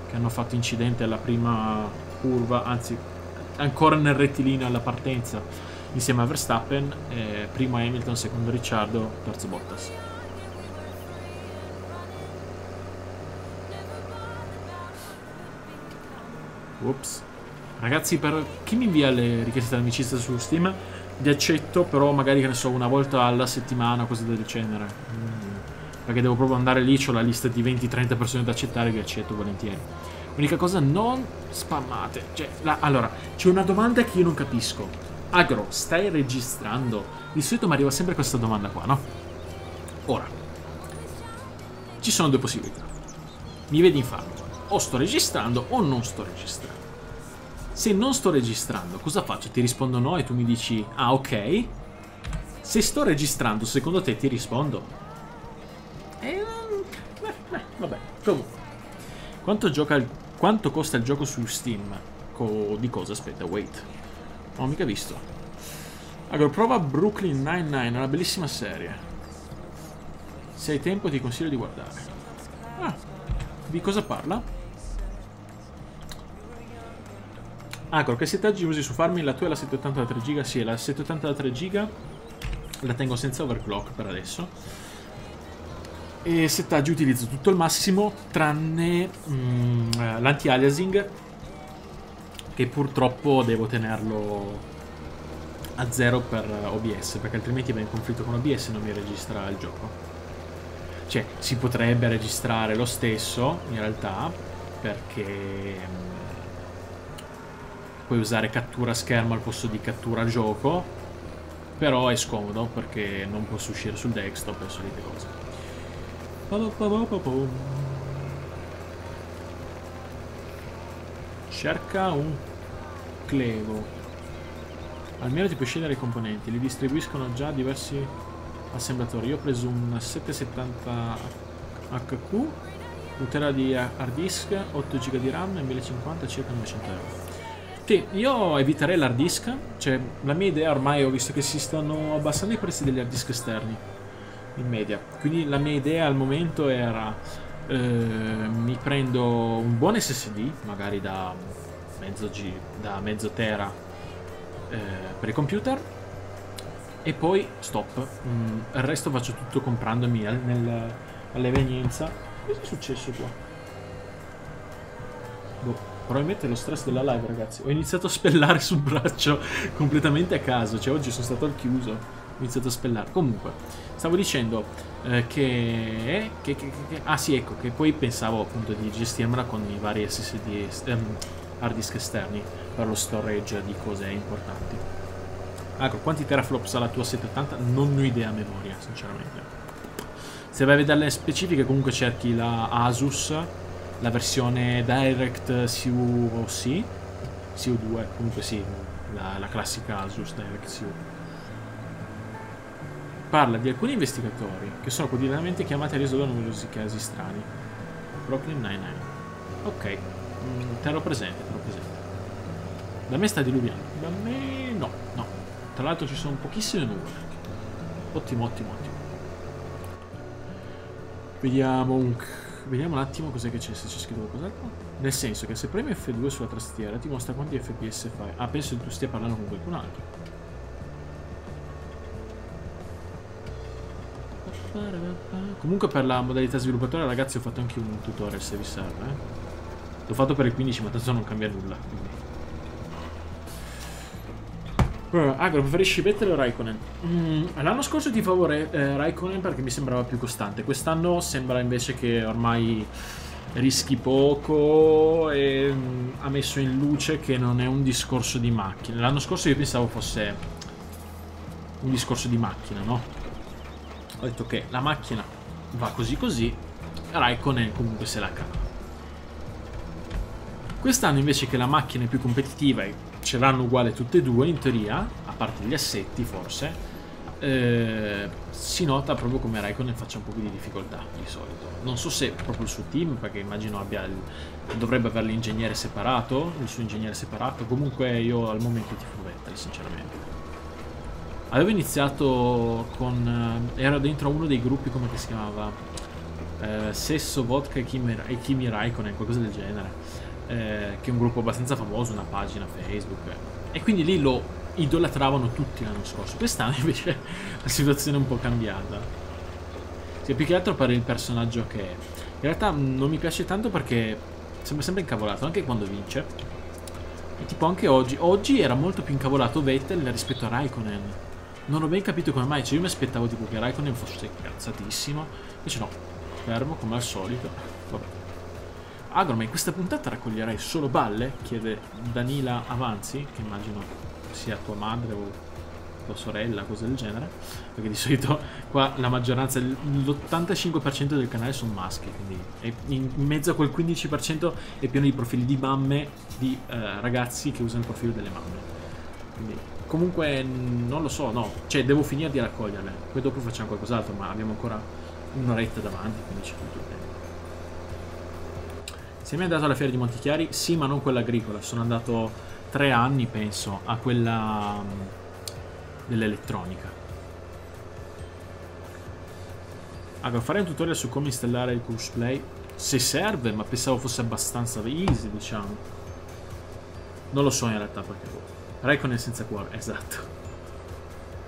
S1: che hanno fatto incidente alla prima curva, anzi ancora nel rettilineo alla partenza insieme a Verstappen, eh, primo Hamilton, secondo Ricciardo, terzo Bottas. Ups. Ragazzi, per chi mi invia le richieste di amicizia su Steam, vi accetto, però magari che ne so, una volta alla settimana, cose del genere. Mm perché devo proprio andare lì, ho la lista di 20-30 persone da accettare, vi accetto volentieri. Unica cosa, non spammate. Cioè, la, allora, c'è una domanda che io non capisco. Agro, stai registrando? Di solito mi arriva sempre questa domanda qua, no? Ora, ci sono due possibilità. Mi vedi in farlo. O sto registrando o non sto registrando. Se non sto registrando, cosa faccio? Ti rispondo no e tu mi dici ah ok. Se sto registrando, secondo te ti rispondo? Eh, eh, eh vabbè, comunque. Quanto, gioca il, quanto costa il gioco su Steam? Co di cosa? Aspetta, wait. Non ho mica visto. Allora, prova Brooklyn Nine-Nine, una bellissima serie. Se hai tempo ti consiglio di guardare. Ah, di cosa parla? Ah, con che settaggi usi su Farming? La tua è la 780 da 3 giga? Sì, la 780 da 3 giga la tengo senza overclock per adesso. E settaggi utilizzo tutto il massimo tranne mm, l'anti-aliasing che purtroppo devo tenerlo a zero per OBS perché altrimenti va in conflitto con OBS e non mi registra il gioco. Cioè, si potrebbe registrare lo stesso in realtà perché mm, puoi usare cattura schermo al posto di cattura gioco però è scomodo perché non posso uscire sul desktop e solite cose cerca un clevo. Almeno ti puoi scegliere i componenti. Li distribuiscono già diversi assemblatori. Io ho preso un 770 HQ un tera di hard disk 8 GB di RAM e 1050 circa 900 euro. Sì, io eviterei l'hard disk. Cioè, la mia idea ormai ho visto che si stanno abbassando i prezzi degli hard disk esterni in media. Quindi la mia idea al momento era eh, mi prendo un buon SSD, magari da mezzo G, da mezzo tera eh, per il computer e poi stop. Mm, il resto faccio tutto comprandomi nel, all'evenienza. Cosa è successo qua? Boh. Probabilmente lo stress della live, ragazzi. Ho iniziato a spellare sul braccio completamente a caso. Cioè, oggi sono stato al chiuso. Ho iniziato a spellare. Comunque, stavo dicendo eh, che, che, che, che, Ah, sì, ecco, che poi pensavo appunto di gestirmela con i vari SSD ehm, hard disk esterni per lo storage di cose importanti. Ecco, quanti teraflops ha la tua 780? Non ho idea a memoria, sinceramente. Se vai a vedere le specifiche, comunque cerchi la Asus la versione Direct CU-C, CU2, comunque sì, la, la classica Asus Direct CU. Parla di alcuni investigatori che sono quotidianamente chiamati a risolvere numerosi casi strani. Brooklyn Nine-Nine. Ok, mm, te lo presente, te lo presente. Da me sta diluviando. Da me no, no. Tra l'altro ci sono pochissime nuvole. Ottimo, ottimo, ottimo. Vediamo un Vediamo un attimo cos'è che c'è, se c'è scritto qualcos'altro. Nel senso che se premi F2 sulla tastiera ti mostra quanti FPS fai. Ah, penso che tu stia parlando con qualcun altro. Comunque per la modalità sviluppatore ragazzi ho fatto anche un tutorial se vi serve. Eh. L'ho fatto per il 15 ma tanto non cambia nulla. Quindi. Agro, preferisci Vettel o Raikkonen? Mm, L'anno scorso ti favore eh, Raikkonen perché mi sembrava più costante. Quest'anno sembra invece che ormai rischi poco e mm, ha messo in luce che non è un discorso di macchina. L'anno scorso io pensavo fosse un discorso di macchina, no? Ho detto che la macchina va così così, Raikkonen comunque se la cava. Quest'anno invece che la macchina è più competitiva e ce l'hanno uguale tutte e due in teoria, a parte gli assetti forse, eh, si nota proprio come Raikkonen faccia un po' più di difficoltà di solito. Non so se proprio il suo team, perché immagino abbia il, dovrebbe avere l'ingegnere separato, il suo ingegnere separato, comunque io al momento ti Vettel sinceramente. Avevo iniziato con... Eh, ero dentro uno dei gruppi, come si chiamava? Eh, Sesso, Vodka e Kimi, Raikkonen, qualcosa del genere eh, che è un gruppo abbastanza famoso, una pagina Facebook. E quindi lì lo idolatravano tutti l'anno scorso. Quest'anno invece la situazione è un po' cambiata. Sì, più che altro per il personaggio che è. In realtà non mi piace tanto perché sembra sempre incavolato, anche quando vince. E tipo anche oggi. Oggi era molto più incavolato Vettel rispetto a Raikkonen. Non ho ben capito come mai. Cioè io mi aspettavo tipo che Raikkonen fosse cazzatissimo. Invece no. Fermo come al solito. Vabbè. Agro, ma in questa puntata raccoglierai solo balle? Chiede Danila Avanzi, che immagino sia tua madre o tua sorella, cose del genere. Perché di solito qua la maggioranza, l'85% del canale sono maschi, quindi in mezzo a quel 15% è pieno di profili di mamme, di eh, ragazzi che usano il profilo delle mamme. Quindi, comunque, non lo so, no, cioè devo finire di raccoglierle. Poi dopo facciamo qualcos'altro, ma abbiamo ancora un'oretta davanti, quindi c'è tutto il tempo. Sei mai andato alla fiera di Montichiari? Sì, ma non quella agricola. Sono andato tre anni, penso, a quella um, dell'elettronica. Allora, fare un tutorial su come installare il cosplay. Se serve, ma pensavo fosse abbastanza easy, diciamo. Non lo so in realtà perché... È senza cuore, esatto.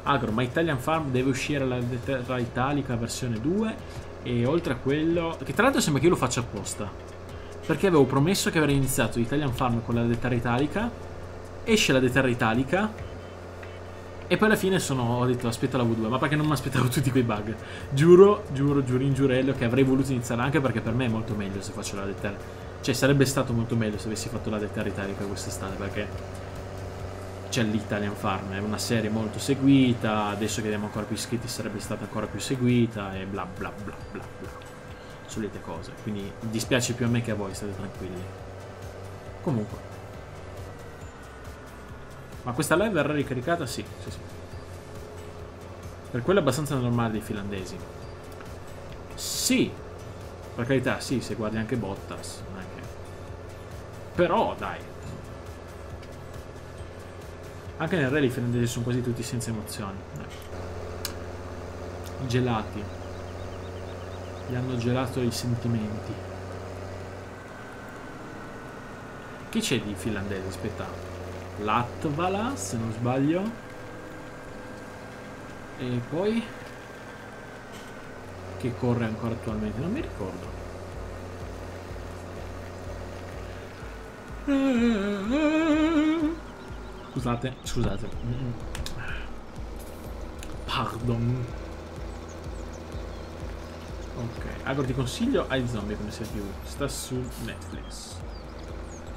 S1: Agro, ma Italian Farm deve uscire la lettera italica versione 2 e oltre a quello... Che tra l'altro sembra che io lo faccia apposta. Perché avevo promesso che avrei iniziato Italian Farm con la deterra italica. Esce la deterra italica. E poi alla fine sono, ho detto aspetta la V2, ma perché non mi aspettavo tutti quei bug? Giuro, giuro, giuro in giurello che avrei voluto iniziare anche perché per me è molto meglio se faccio la deterra. Cioè sarebbe stato molto meglio se avessi fatto la deterra italica quest'estate perché c'è l'Italian Farm, è una serie molto seguita, adesso che abbiamo ancora più iscritti sarebbe stata ancora più seguita e bla bla bla bla bla solite cose. Quindi dispiace più a me che a voi, state tranquilli. Comunque. Ma questa live verrà ricaricata? Sì, sì, sì. Per quello è abbastanza normale dei finlandesi. Sì. Per carità, sì, se guardi anche Bottas. Anche. Però, dai. Anche nel rally i finlandesi sono quasi tutti senza emozioni. I gelati. Gli hanno gelato i sentimenti. Chi c'è di finlandese? Aspetta. Latvala, se non sbaglio. E poi... Che corre ancora attualmente? Non mi ricordo. Scusate, scusate. Pardon. Ok, allora ti consiglio ai zombie come serie tv. Sta su Netflix.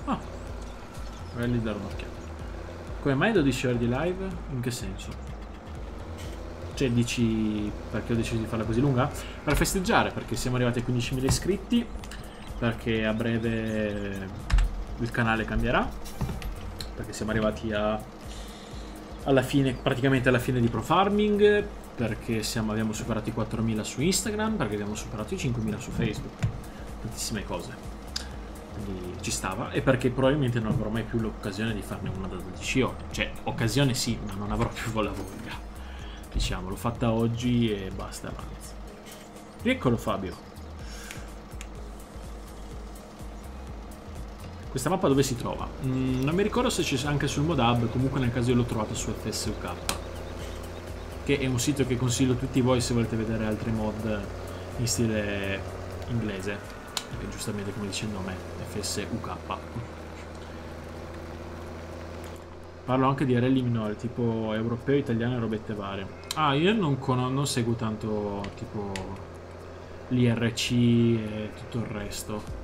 S1: Ah, vorrei dare un'occhiata. Come mai 12 ore di live? In che senso? Cioè dici perché ho deciso di farla così lunga? Per festeggiare, perché siamo arrivati a 15.000 iscritti, perché a breve il canale cambierà, perché siamo arrivati a, alla fine, praticamente alla fine di Pro Farming, perché siamo, abbiamo superato i 4.000 su Instagram, perché abbiamo superato i 5.000 su Facebook. Tantissime cose. Quindi ci stava. E perché probabilmente non avrò mai più l'occasione di farne una da 12 ore. Cioè, occasione sì, ma non avrò più la voglia. Diciamo, l'ho fatta oggi e basta, avanza. Rieccolo Fabio. Questa mappa dove si trova? Mm, non mi ricordo se c'è anche sul mod hub, comunque nel caso io l'ho trovato su FSUK che è un sito che consiglio a tutti voi se volete vedere altri mod in stile inglese, perché giustamente come dice il nome, FSUK. Parlo anche di rally minori, tipo europeo, italiano e robette varie. Ah, io non, non seguo tanto tipo l'IRC e tutto il resto.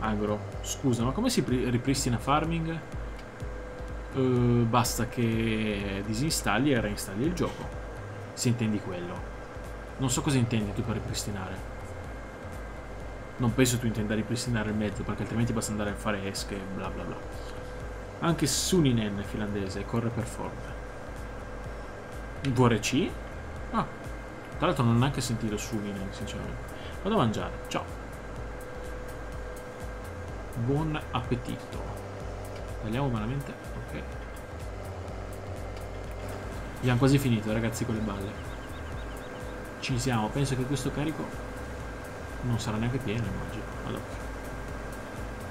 S1: Agro, scusa, ma come si ripristina farming? Uh, basta che disinstalli e reinstalli il gioco. Se intendi quello. Non so cosa intendi tu per ripristinare. Non penso tu intenda ripristinare il mezzo, perché altrimenti basta andare a fare esche e bla bla bla. Anche Suninen finlandese, corre per forte. VRC? Ah, tra l'altro non ho neanche sentito Suninen, sinceramente. Vado a mangiare, ciao. Buon appetito. Tagliamo malamente? Ok. Abbiamo quasi finito, ragazzi, con le balle. Ci siamo. Penso che questo carico non sarà neanche pieno, immagino. Allora.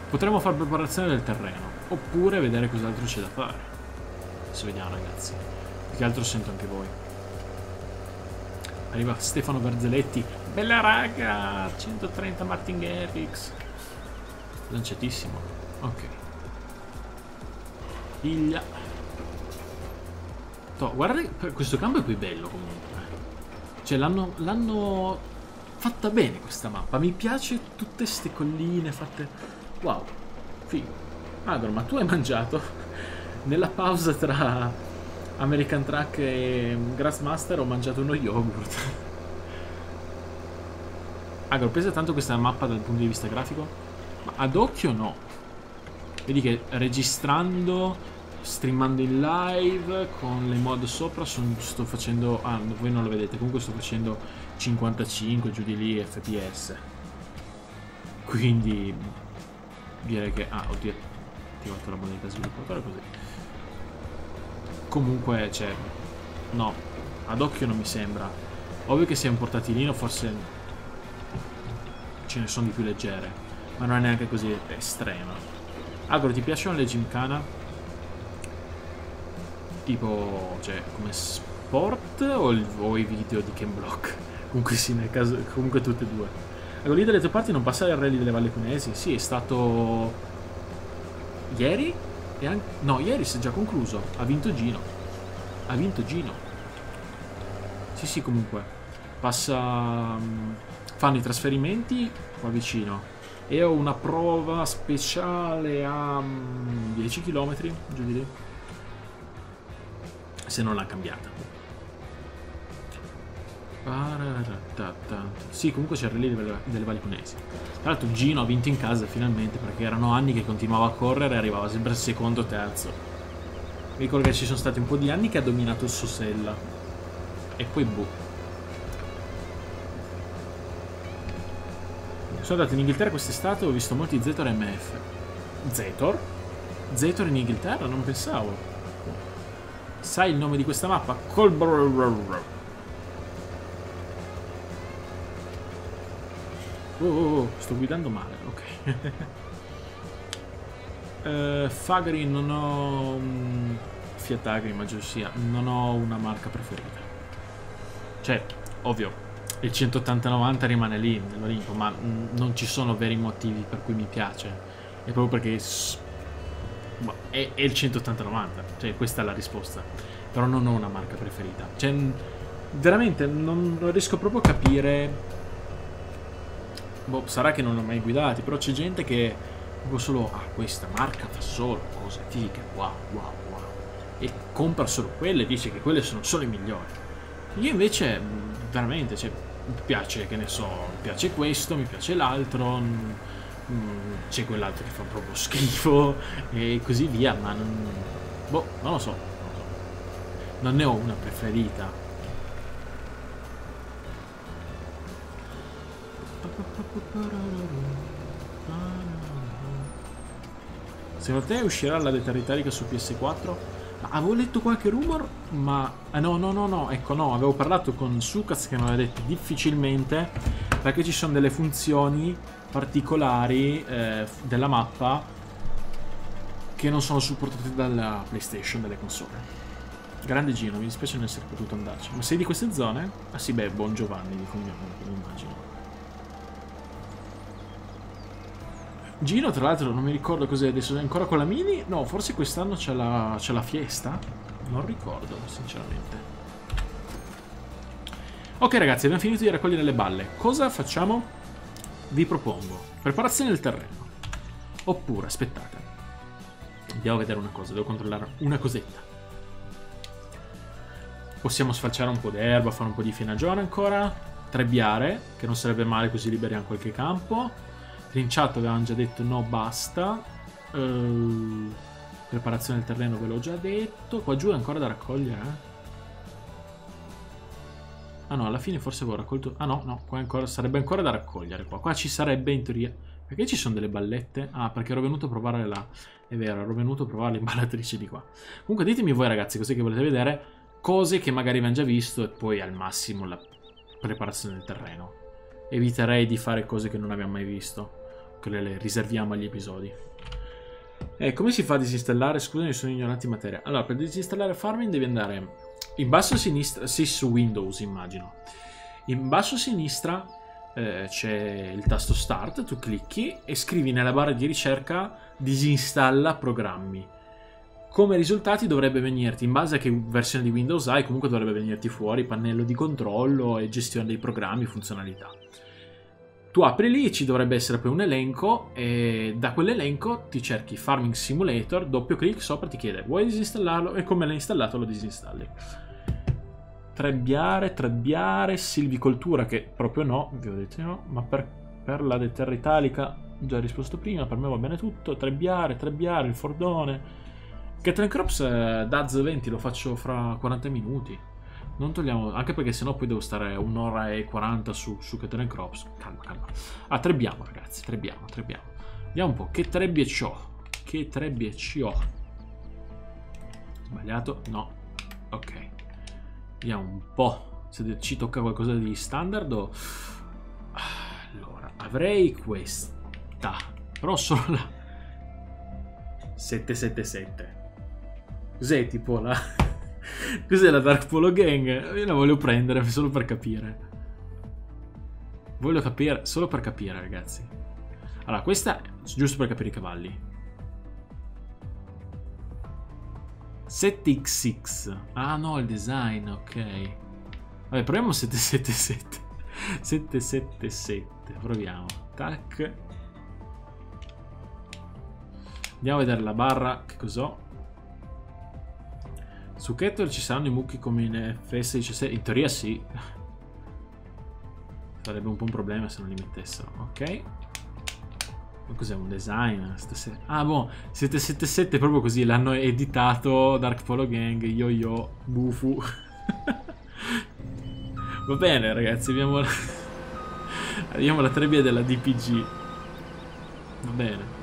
S1: Potremmo fare preparazione del terreno. Oppure vedere cos'altro c'è da fare. Adesso vediamo, ragazzi. Che altro sento anche voi. Arriva Stefano Barzeletti. Bella raga! 130 Martin Garrix. Lanciatissimo. Ok. Piglia. To, guarda, questo campo è poi bello comunque. Cioè, l'hanno fatta bene questa mappa. Mi piace tutte queste colline fatte... Wow, figo. Agro, ma tu hai mangiato nella pausa tra American Truck e Grassmaster ho mangiato uno yogurt. Agro, pesa tanto questa mappa dal punto di vista grafico? Ma ad occhio no. Vedi che registrando, streamando in live, con le mod sopra, son, sto facendo... Ah, voi non lo vedete, comunque sto facendo 55 giù di lì fps. Quindi direi che... Ah, oddio, attivato la modalità sviluppatore così. Comunque, cioè, no, ad occhio non mi sembra. Ovvio che sia un portatilino, forse ce ne sono di più leggere, ma non è neanche così estrema. Agro, ti piacciono le gymkhana? Tipo, cioè, come sport o, il, o i video di Ken Block? Comunque sì, nel caso, comunque tutte e due. Agro, lì dalle tue parti non passa il rally delle Valle Cunesi? Sì, è stato Ieri? E anche... No, ieri si è già concluso. Ha vinto Gino. Ha vinto Gino. Sì, sì, comunque. Passa... Mm, fanno i trasferimenti qua vicino. E ho una prova speciale a 10 mm, km giù di lì. Se non l'ha cambiata. Sì, comunque c'era lì delle, delle Valconesi. Tra l'altro Gino ha vinto in casa finalmente perché erano anni che continuava a correre e arrivava sempre secondo o terzo. Mi ricordo che ci sono stati un po' di anni che ha dominato il Sosella. E poi boh. Sono andato in Inghilterra quest'estate e ho visto molti Zetor MF. Zetor? Zetor in Inghilterra? Non pensavo. Sai il nome di questa mappa? Colborough. Oh, oh, oh, sto guidando male, ok. uh, Fagri non ho... Fiat Agri immagino sia, non ho una marca preferita. Cioè, ovvio, il 180-90 rimane lì nell'Olimpo, ma non ci sono veri motivi per cui mi piace. È proprio perché è, è il 180-90, cioè questa è la risposta. Però non ho una marca preferita. Cioè, veramente non riesco proprio a capire boh, sarà che non l'ho mai guidati, però c'è gente che proprio solo, ah, questa marca fa solo cose fighe, wow, wow, wow. E compra solo quelle dice che quelle sono solo i migliori. Io invece, veramente, cioè, mi piace, che ne so, mi piace questo, mi piace l'altro, mm, c'è quell'altro che fa proprio schifo e così via, ma non... Boh. Non, lo so. non ne ho una preferita. Secondo te uscirà la Data Italica su PS4? Avevo letto qualche rumor, ma... Ah, no, no, no, no, ecco, no, avevo parlato con Sukaz che mi aveva detto difficilmente perché ci sono delle funzioni particolari eh, della mappa che non sono supportate dalla PlayStation, dalle console. Grande Gino, mi dispiace non essere potuto andarci. Ma sei di queste zone? Ah sì, beh, buon Giovanni di cognome, immagino. Gino, tra l'altro, non mi ricordo cos'è adesso. È ancora con la Mini? No, forse quest'anno c'è la, la fiesta? Non ricordo, sinceramente. Ok, ragazzi, abbiamo finito di raccogliere le balle. Cosa facciamo? Vi propongo preparazione del terreno. Oppure, aspettate. A vedere una cosa. Devo controllare una cosetta. Possiamo sfalciare un po' d'erba, fare un po' di finagione ancora. Trebbiare, che non sarebbe male così liberiamo qualche campo. Chat avevano già detto no, basta. Uh, preparazione del terreno ve l'ho già detto. Qua giù è ancora da raccogliere, eh? Ah no, alla fine forse avevo raccolto... Ah no, no, qua ancora... sarebbe ancora da raccogliere qua. Qua ci sarebbe in teoria... Perché ci sono delle ballette? Ah, perché ero venuto a provare la... È vero, ero venuto a provare l'imballatrice di qua. Comunque ditemi voi ragazzi, cos'è che volete vedere. Cose che magari abbiamo già visto e poi al massimo la preparazione del terreno. Eviterei di fare cose che non abbiamo mai visto quelle le riserviamo agli episodi. Eh, come si fa a disinstallare? Scusami, sono ignorante in materia. Allora, per disinstallare Farming devi andare in basso a sinistra, sì, su Windows immagino. In basso a sinistra eh, c'è il tasto Start, tu clicchi e scrivi nella barra di ricerca disinstalla programmi. come risultati dovrebbe venirti, in base a che versione di Windows hai, comunque dovrebbe venirti fuori pannello di controllo e gestione dei programmi, funzionalità. Tu apri lì, ci dovrebbe essere poi un elenco e da quell'elenco ti cerchi Farming Simulator, doppio clic sopra ti chiede vuoi disinstallarlo e come l'hai installato lo disinstalli. Trebbiare, trebbiare, silvicoltura che proprio no, vi ho detto no, ma per, per la deterra italica già risposto prima, per me va bene tutto, trebbiare, trebbiare, il fordone Cattle Crops eh, Daz 20 lo faccio fra 40 minuti. Non togliamo, anche perché sennò poi devo stare un'ora e 40 su, su Cattle Crops. Calma, calma. Ah, trebbiamo ragazzi, trebbiamo, trebbiamo. Vediamo un po', che trebbie c'ho? Che trebbie c'ho? Sbagliato? No. Ok. Vediamo un po' se ci tocca qualcosa di standard o... Allora, avrei questa. Però solo la... 777. Cos'è tipo la... Cos'è la Dark Polo Gang? Io la voglio prendere solo per capire. Voglio capire, solo per capire, ragazzi. Allora, questa è giusto per capire i cavalli. 7XX. Ah no, il design, ok. Vabbè, proviamo 777. 777, proviamo. Tac. Andiamo a vedere la barra, che cos'ho. Su Kettle ci saranno i mucchi come in FS16? In teoria sì. Sarebbe un po' un problema se non li mettessero. Ok. Ma cos'è un design? Ah, boh, 777 proprio così, l'hanno editato Dark Polo Gang, yo yo, Bufu. Va bene ragazzi, abbiamo la... abbiamo la trebbia della DPG. Va bene.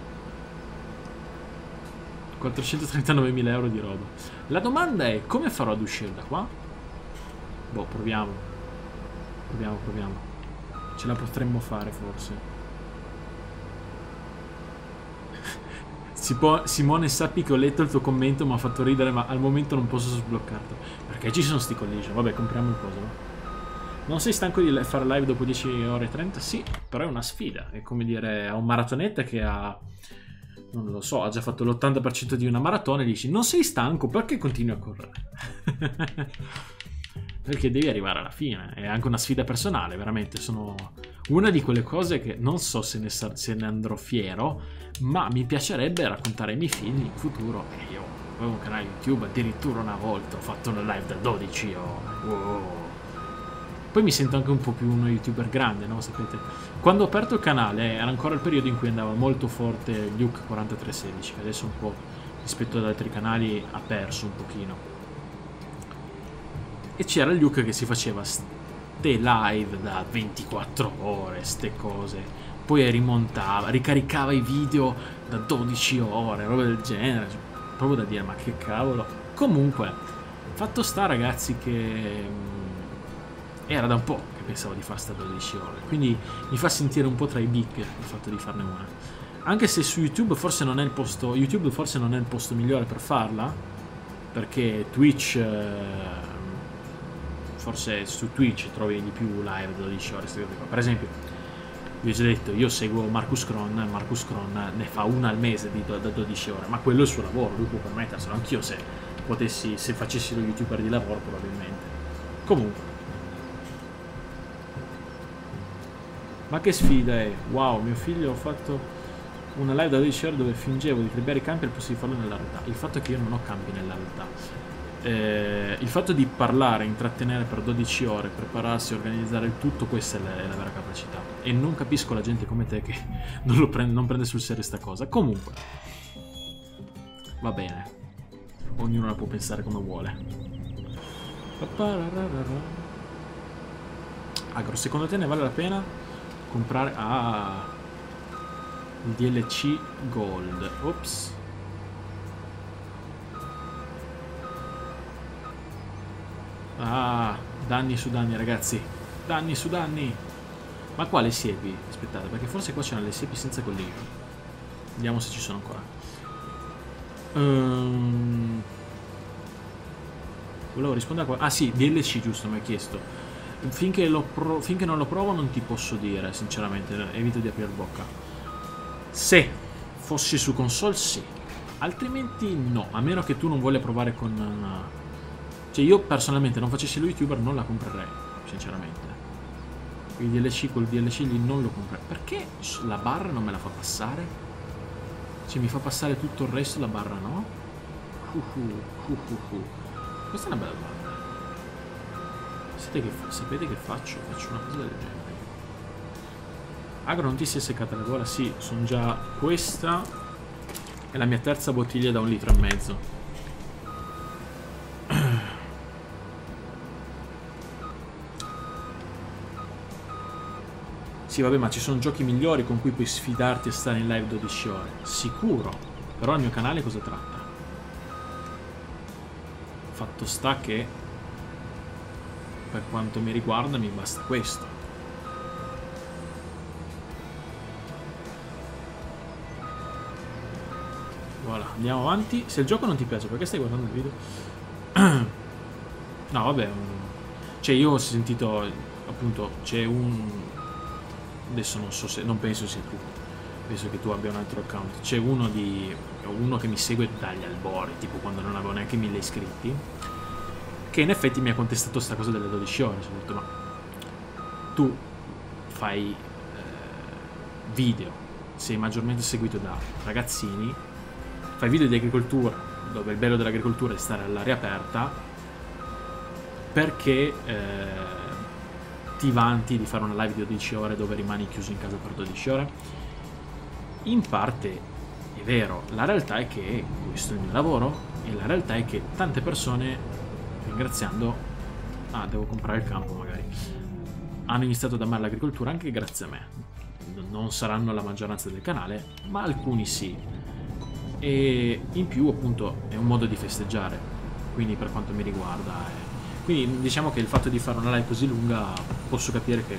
S1: 439.000 euro di roba. La domanda è come farò ad uscire da qua? Boh, proviamo. Proviamo, proviamo. Ce la potremmo fare forse. Si può, Simone, sappi che ho letto il tuo commento, mi ha fatto ridere, ma al momento non posso sbloccarlo. Perché ci sono sti collision? Vabbè, compriamo il coso. Non sei stanco di fare live dopo 10 ore e 30? Sì, però è una sfida. È come dire a un maratonetta che ha non lo so, ha già fatto l'80% di una maratona e dici non sei stanco, perché continui a correre? perché devi arrivare alla fine, è anche una sfida personale, veramente, sono una di quelle cose che non so se ne, se ne andrò fiero, ma mi piacerebbe raccontare ai miei figli in futuro. E io avevo un canale YouTube addirittura una volta, ho fatto una live da 12 ore, wow poi mi sento anche un po' più uno youtuber grande, no? Sapete? Quando ho aperto il canale era ancora il periodo in cui andava molto forte Luke 4316, che adesso un po' rispetto ad altri canali ha perso un pochino. E c'era Luke che si faceva ste live da 24 ore, ste cose. Poi rimontava, ricaricava i video da 12 ore, roba del genere. Proprio da dire, ma che cavolo. Comunque, fatto sta ragazzi che era da un po' che pensavo di fare sta 12 ore, quindi mi fa sentire un po' tra i big il fatto di farne una. Anche se su YouTube forse non è il posto, YouTube forse non è il posto migliore per farla, perché Twitch, eh, forse su Twitch trovi di più live da 12 ore, per esempio, vi ho già detto, io seguo Marcus Cron, Marcus Cron ne fa una al mese di, da 12 ore, ma quello è il suo lavoro, lui può permetterselo, anch'io se potessi, se facessi lo youtuber di lavoro probabilmente. Comunque, Ma che sfida è? Wow, mio figlio ha fatto una live da 12 ore dove fingevo di trebbiare i campi al posto di farlo nella realtà. Il fatto è che io non ho campi nella realtà. Eh, il fatto di parlare, intrattenere per 12 ore, prepararsi, organizzare il tutto, questa è la, è la vera capacità. E non capisco la gente come te che non, prende, non prende sul serio questa cosa. Comunque, va bene. Ognuno la può pensare come vuole. Agro, secondo te ne vale la pena? Comprare... Ah! Il DLC Gold. Ops. Ah, danni su danni ragazzi. Danni su danni. Ma quale siepi? Aspettate, perché forse qua c'erano le siepi senza collision. Vediamo se ci sono ancora. Um... Volevo rispondere a qua. Ah sì, DLC giusto, mi hai chiesto. Finché, finché, non lo provo non ti posso dire, sinceramente, evito di aprire bocca. Se fossi su console, sì. Altrimenti no, a meno che tu non voglia provare con... Cioè io personalmente non facessi lo youtuber non la comprerei, sinceramente. Il DLC, col DLC lì non lo comprerei. Perché la barra non me la fa passare? Cioè mi fa passare tutto il resto, la barra no? Uh, uh, uh, Questa è una bella barra. Sapete che, sapete che faccio? Faccio una cosa del genere. Agro non ti si è seccata la gola? Sì, sono già questa è la mia terza bottiglia da un litro e mezzo. Sì, vabbè, ma ci sono giochi migliori con cui puoi sfidarti a stare in live 12 ore. Sicuro. Però il mio canale cosa tratta? Fatto sta che, per quanto mi riguarda, mi basta questo. Voilà, andiamo avanti. Se il gioco non ti piace, perché stai guardando il video? no, vabbè. Cioè, io ho sentito, appunto, c'è un... Adesso non so se... Non penso sia tu. Penso che tu abbia un altro account. C'è uno di... Uno che mi segue dagli albori, tipo quando non avevo neanche mille iscritti. Che in effetti mi ha contestato sta cosa delle 12 ore. Ho detto, ma... Tu fai eh, video, sei maggiormente seguito da ragazzini fai video di agricoltura, dove il bello dell'agricoltura è stare all'aria aperta, perché eh, ti vanti di fare una live di 12 ore dove rimani chiuso in casa per 12 ore? In parte è vero, la realtà è che questo è il mio lavoro e la realtà è che tante persone, ringraziando, ah devo comprare il campo magari, hanno iniziato ad amare l'agricoltura anche grazie a me. Non saranno la maggioranza del canale, ma alcuni sì. E in più appunto è un modo di festeggiare. Quindi per quanto mi riguarda è... quindi diciamo che il fatto di fare una live così lunga posso capire che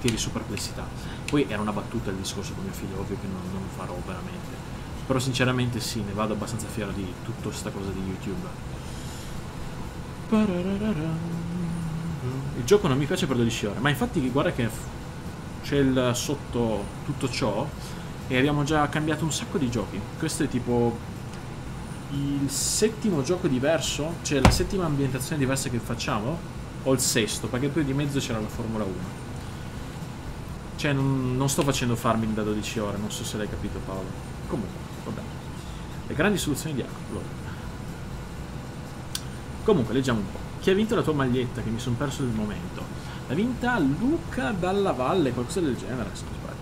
S1: tiri su perplessità. Poi era una battuta il discorso con mio figlio ovvio che non, non farò veramente. Però sinceramente sì ne vado abbastanza fiero di tutta questa cosa di youtube il gioco non mi piace per 12 ore ma infatti guarda che c'è il sotto tutto ciò e abbiamo già cambiato un sacco di giochi. Questo è tipo il settimo gioco diverso, cioè la settima ambientazione diversa che facciamo, o il sesto, perché poi di mezzo c'era la Formula 1. Cioè non, non sto facendo farming da 12 ore, non so se l'hai capito Paolo. Comunque, vabbè. Le grandi soluzioni di acqua. Comunque, leggiamo un po'. Chi ha vinto la tua maglietta, che mi sono perso il momento? L'ha vinta Luca Dalla Valle, qualcosa del genere, se non sbaglio.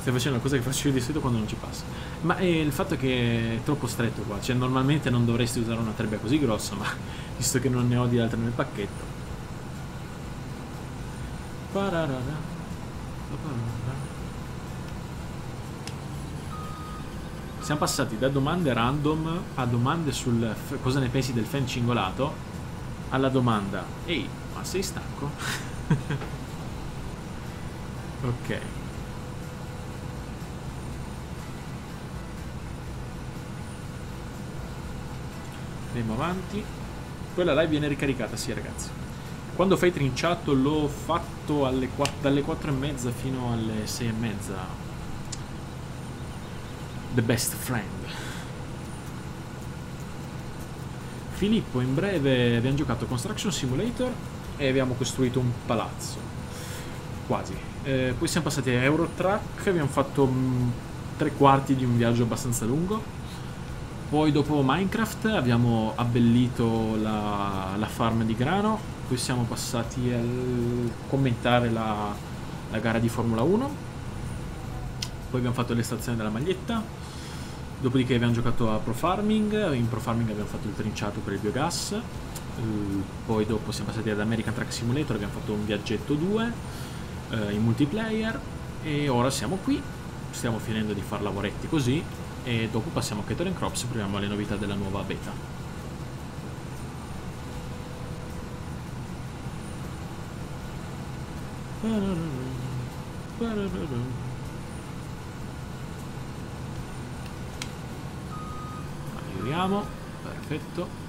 S1: Stai facendo una cosa che faccio io di solito quando non ci passo. Ma è il fatto che è troppo stretto qua. Cioè, normalmente non dovresti usare una trebbia così grossa, ma visto che non ne ho di altre nel pacchetto. Siamo passati da domande random a domande sul cosa ne pensi del fan cingolato alla domanda Ehi, ma sei stanco? ok. Andiamo avanti. Poi la live viene ricaricata, sì ragazzi. Quando fai trinciato l'ho fatto alle 4, dalle 4 e mezza fino alle 6 e mezza The Best Friend. Filippo, in breve abbiamo giocato Construction Simulator e abbiamo costruito un palazzo. Quasi. Eh, poi siamo passati a Eurotrack, abbiamo fatto mh, mm, tre quarti di un viaggio abbastanza lungo. Poi dopo Minecraft abbiamo abbellito la, la farm di grano. Poi siamo passati a commentare la, la gara di Formula 1 poi abbiamo fatto l'estrazione della maglietta, dopodiché abbiamo giocato a Pro Farming, in Pro Farming abbiamo fatto il trinciato per il biogas, eh, poi dopo siamo passati ad American Truck Simulator, abbiamo fatto un viaggetto 2 eh, in multiplayer. E ora siamo qui, stiamo finendo di fare lavoretti così. E dopo passiamo a Catering Crops e proviamo le novità della nuova beta. Arriviamo, perfetto.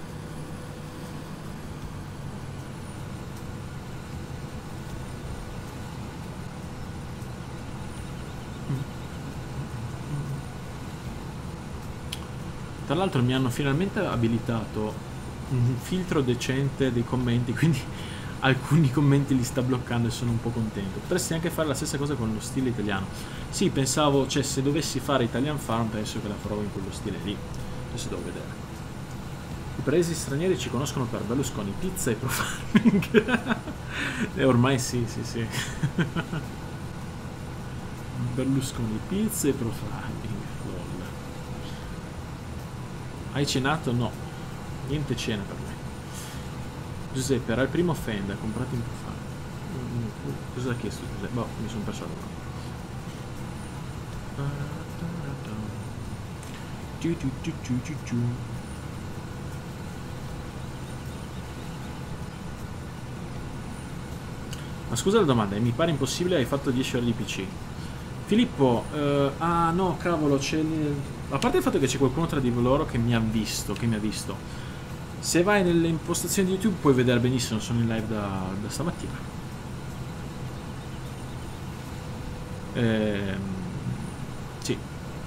S1: Tra l'altro mi hanno finalmente abilitato un mhm. filtro decente dei commenti, quindi alcuni commenti li sta bloccando e sono un po' contento. Potresti anche fare la stessa cosa con lo stile italiano. Sì, pensavo, cioè se dovessi fare Italian Farm penso che la farò in quello stile lì. Adesso devo vedere. I paesi stranieri ci conoscono per Berlusconi, pizza e pro farming. e ormai sì, sì, sì. Berlusconi, pizza e pro farming. Lol. Hai cenato? No. Niente cena per. Giuseppe, era il primo Fender comprato in pro farming. Cosa ha chiesto Giuseppe? Boh, mi sono perso la domanda. Ma scusa la domanda, mi pare impossibile, hai fatto 10 ore di PC. Filippo, eh, ah no, cavolo, c'è... A parte il fatto che c'è qualcuno tra di loro che mi ha visto, che mi ha visto. Se vai nelle impostazioni di YouTube puoi vedere benissimo, sono in live da, da stamattina. Ehm, sì,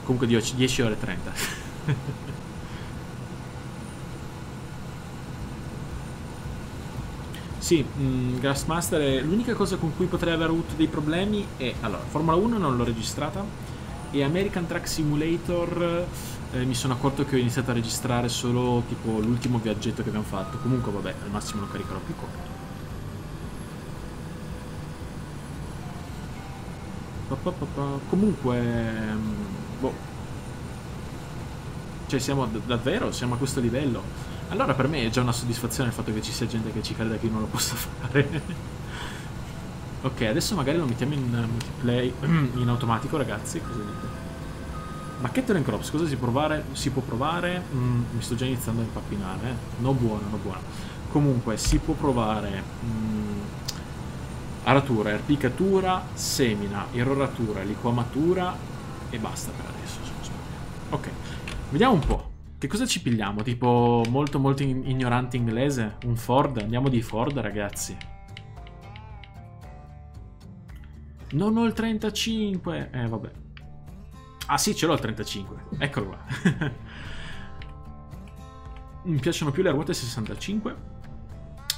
S1: comunque 10 ore e 30. Sì, mh, mm, Grassmaster è l'unica cosa con cui potrei aver avuto dei problemi è... Allora, Formula 1 non l'ho registrata e American Track Simulator eh, mi sono accorto che ho iniziato a registrare solo tipo l'ultimo viaggetto che abbiamo fatto. Comunque vabbè, al massimo lo caricherò più corto. Comunque... Mm, boh. Cioè siamo davvero? Siamo a questo livello? Allora per me è già una soddisfazione il fatto che ci sia gente che ci crede che io non lo possa fare. ok, adesso magari lo mettiamo in multiplayer, in automatico ragazzi, cosa dite? Bacchetto and crops, cosa si, provare? si può provare? Mm, mi sto già iniziando a impappinare, eh? no buono, no buono. Comunque si può provare mm, aratura, erpicatura, semina, irroratura, liquamatura e basta per adesso. Ok, vediamo un po'. Che cosa ci pigliamo? Tipo molto molto ignorante inglese? Un Ford? Andiamo di Ford ragazzi. Non ho il 35. Eh vabbè. Ah sì, ce l'ho il 35. Eccolo qua. Mi piacciono più le ruote 65.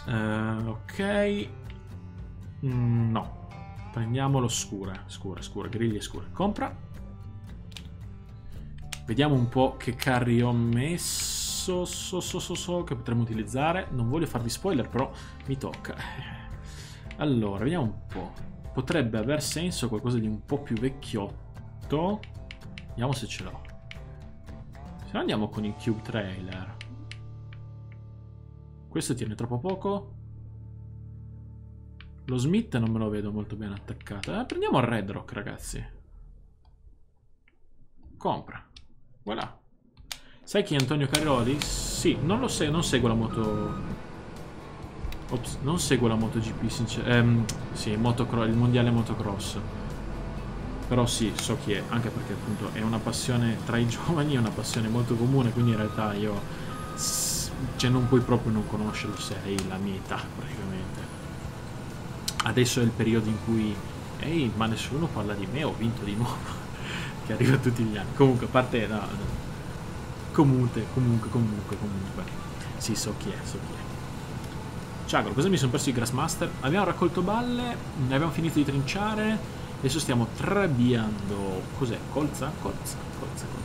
S1: Uh, eh, ok. Mm, no. Prendiamo l'oscura. Scura, scura, griglie scure. Compra. Vediamo un po' che carri ho messo, so, so, so, so, che potremmo utilizzare. Non voglio farvi spoiler, però mi tocca. Allora, vediamo un po'. Potrebbe aver senso qualcosa di un po' più vecchiotto. Vediamo se ce l'ho. Se no andiamo con il Cube Trailer. Questo tiene troppo poco. Lo Smith non me lo vedo molto bene attaccato. Eh, prendiamo il Red Rock, ragazzi. Compra. Voilà. Sai chi è Antonio Caroli? Sì, non lo so, non seguo la moto... Ops, non seguo la MotoGP, sinceramente. Ehm, sì, il mondiale motocross. Però sì, so chi è, anche perché appunto è una passione tra i giovani, è una passione molto comune, quindi in realtà io... Cioè non puoi proprio non conoscerlo se hai la mia età, praticamente. Adesso è il periodo in cui... Ehi, ma nessuno parla di me, ho vinto di nuovo che arriva tutti gli anni. Comunque, a parte... No. Comunque, comunque, comunque, comunque. Sì, so chi è, so chi è. Ciao, cosa mi sono perso i Grassmaster? Abbiamo raccolto balle, ne abbiamo finito di trinciare, adesso stiamo trabiando... Cos'è? Colza? Colza, colza, colza.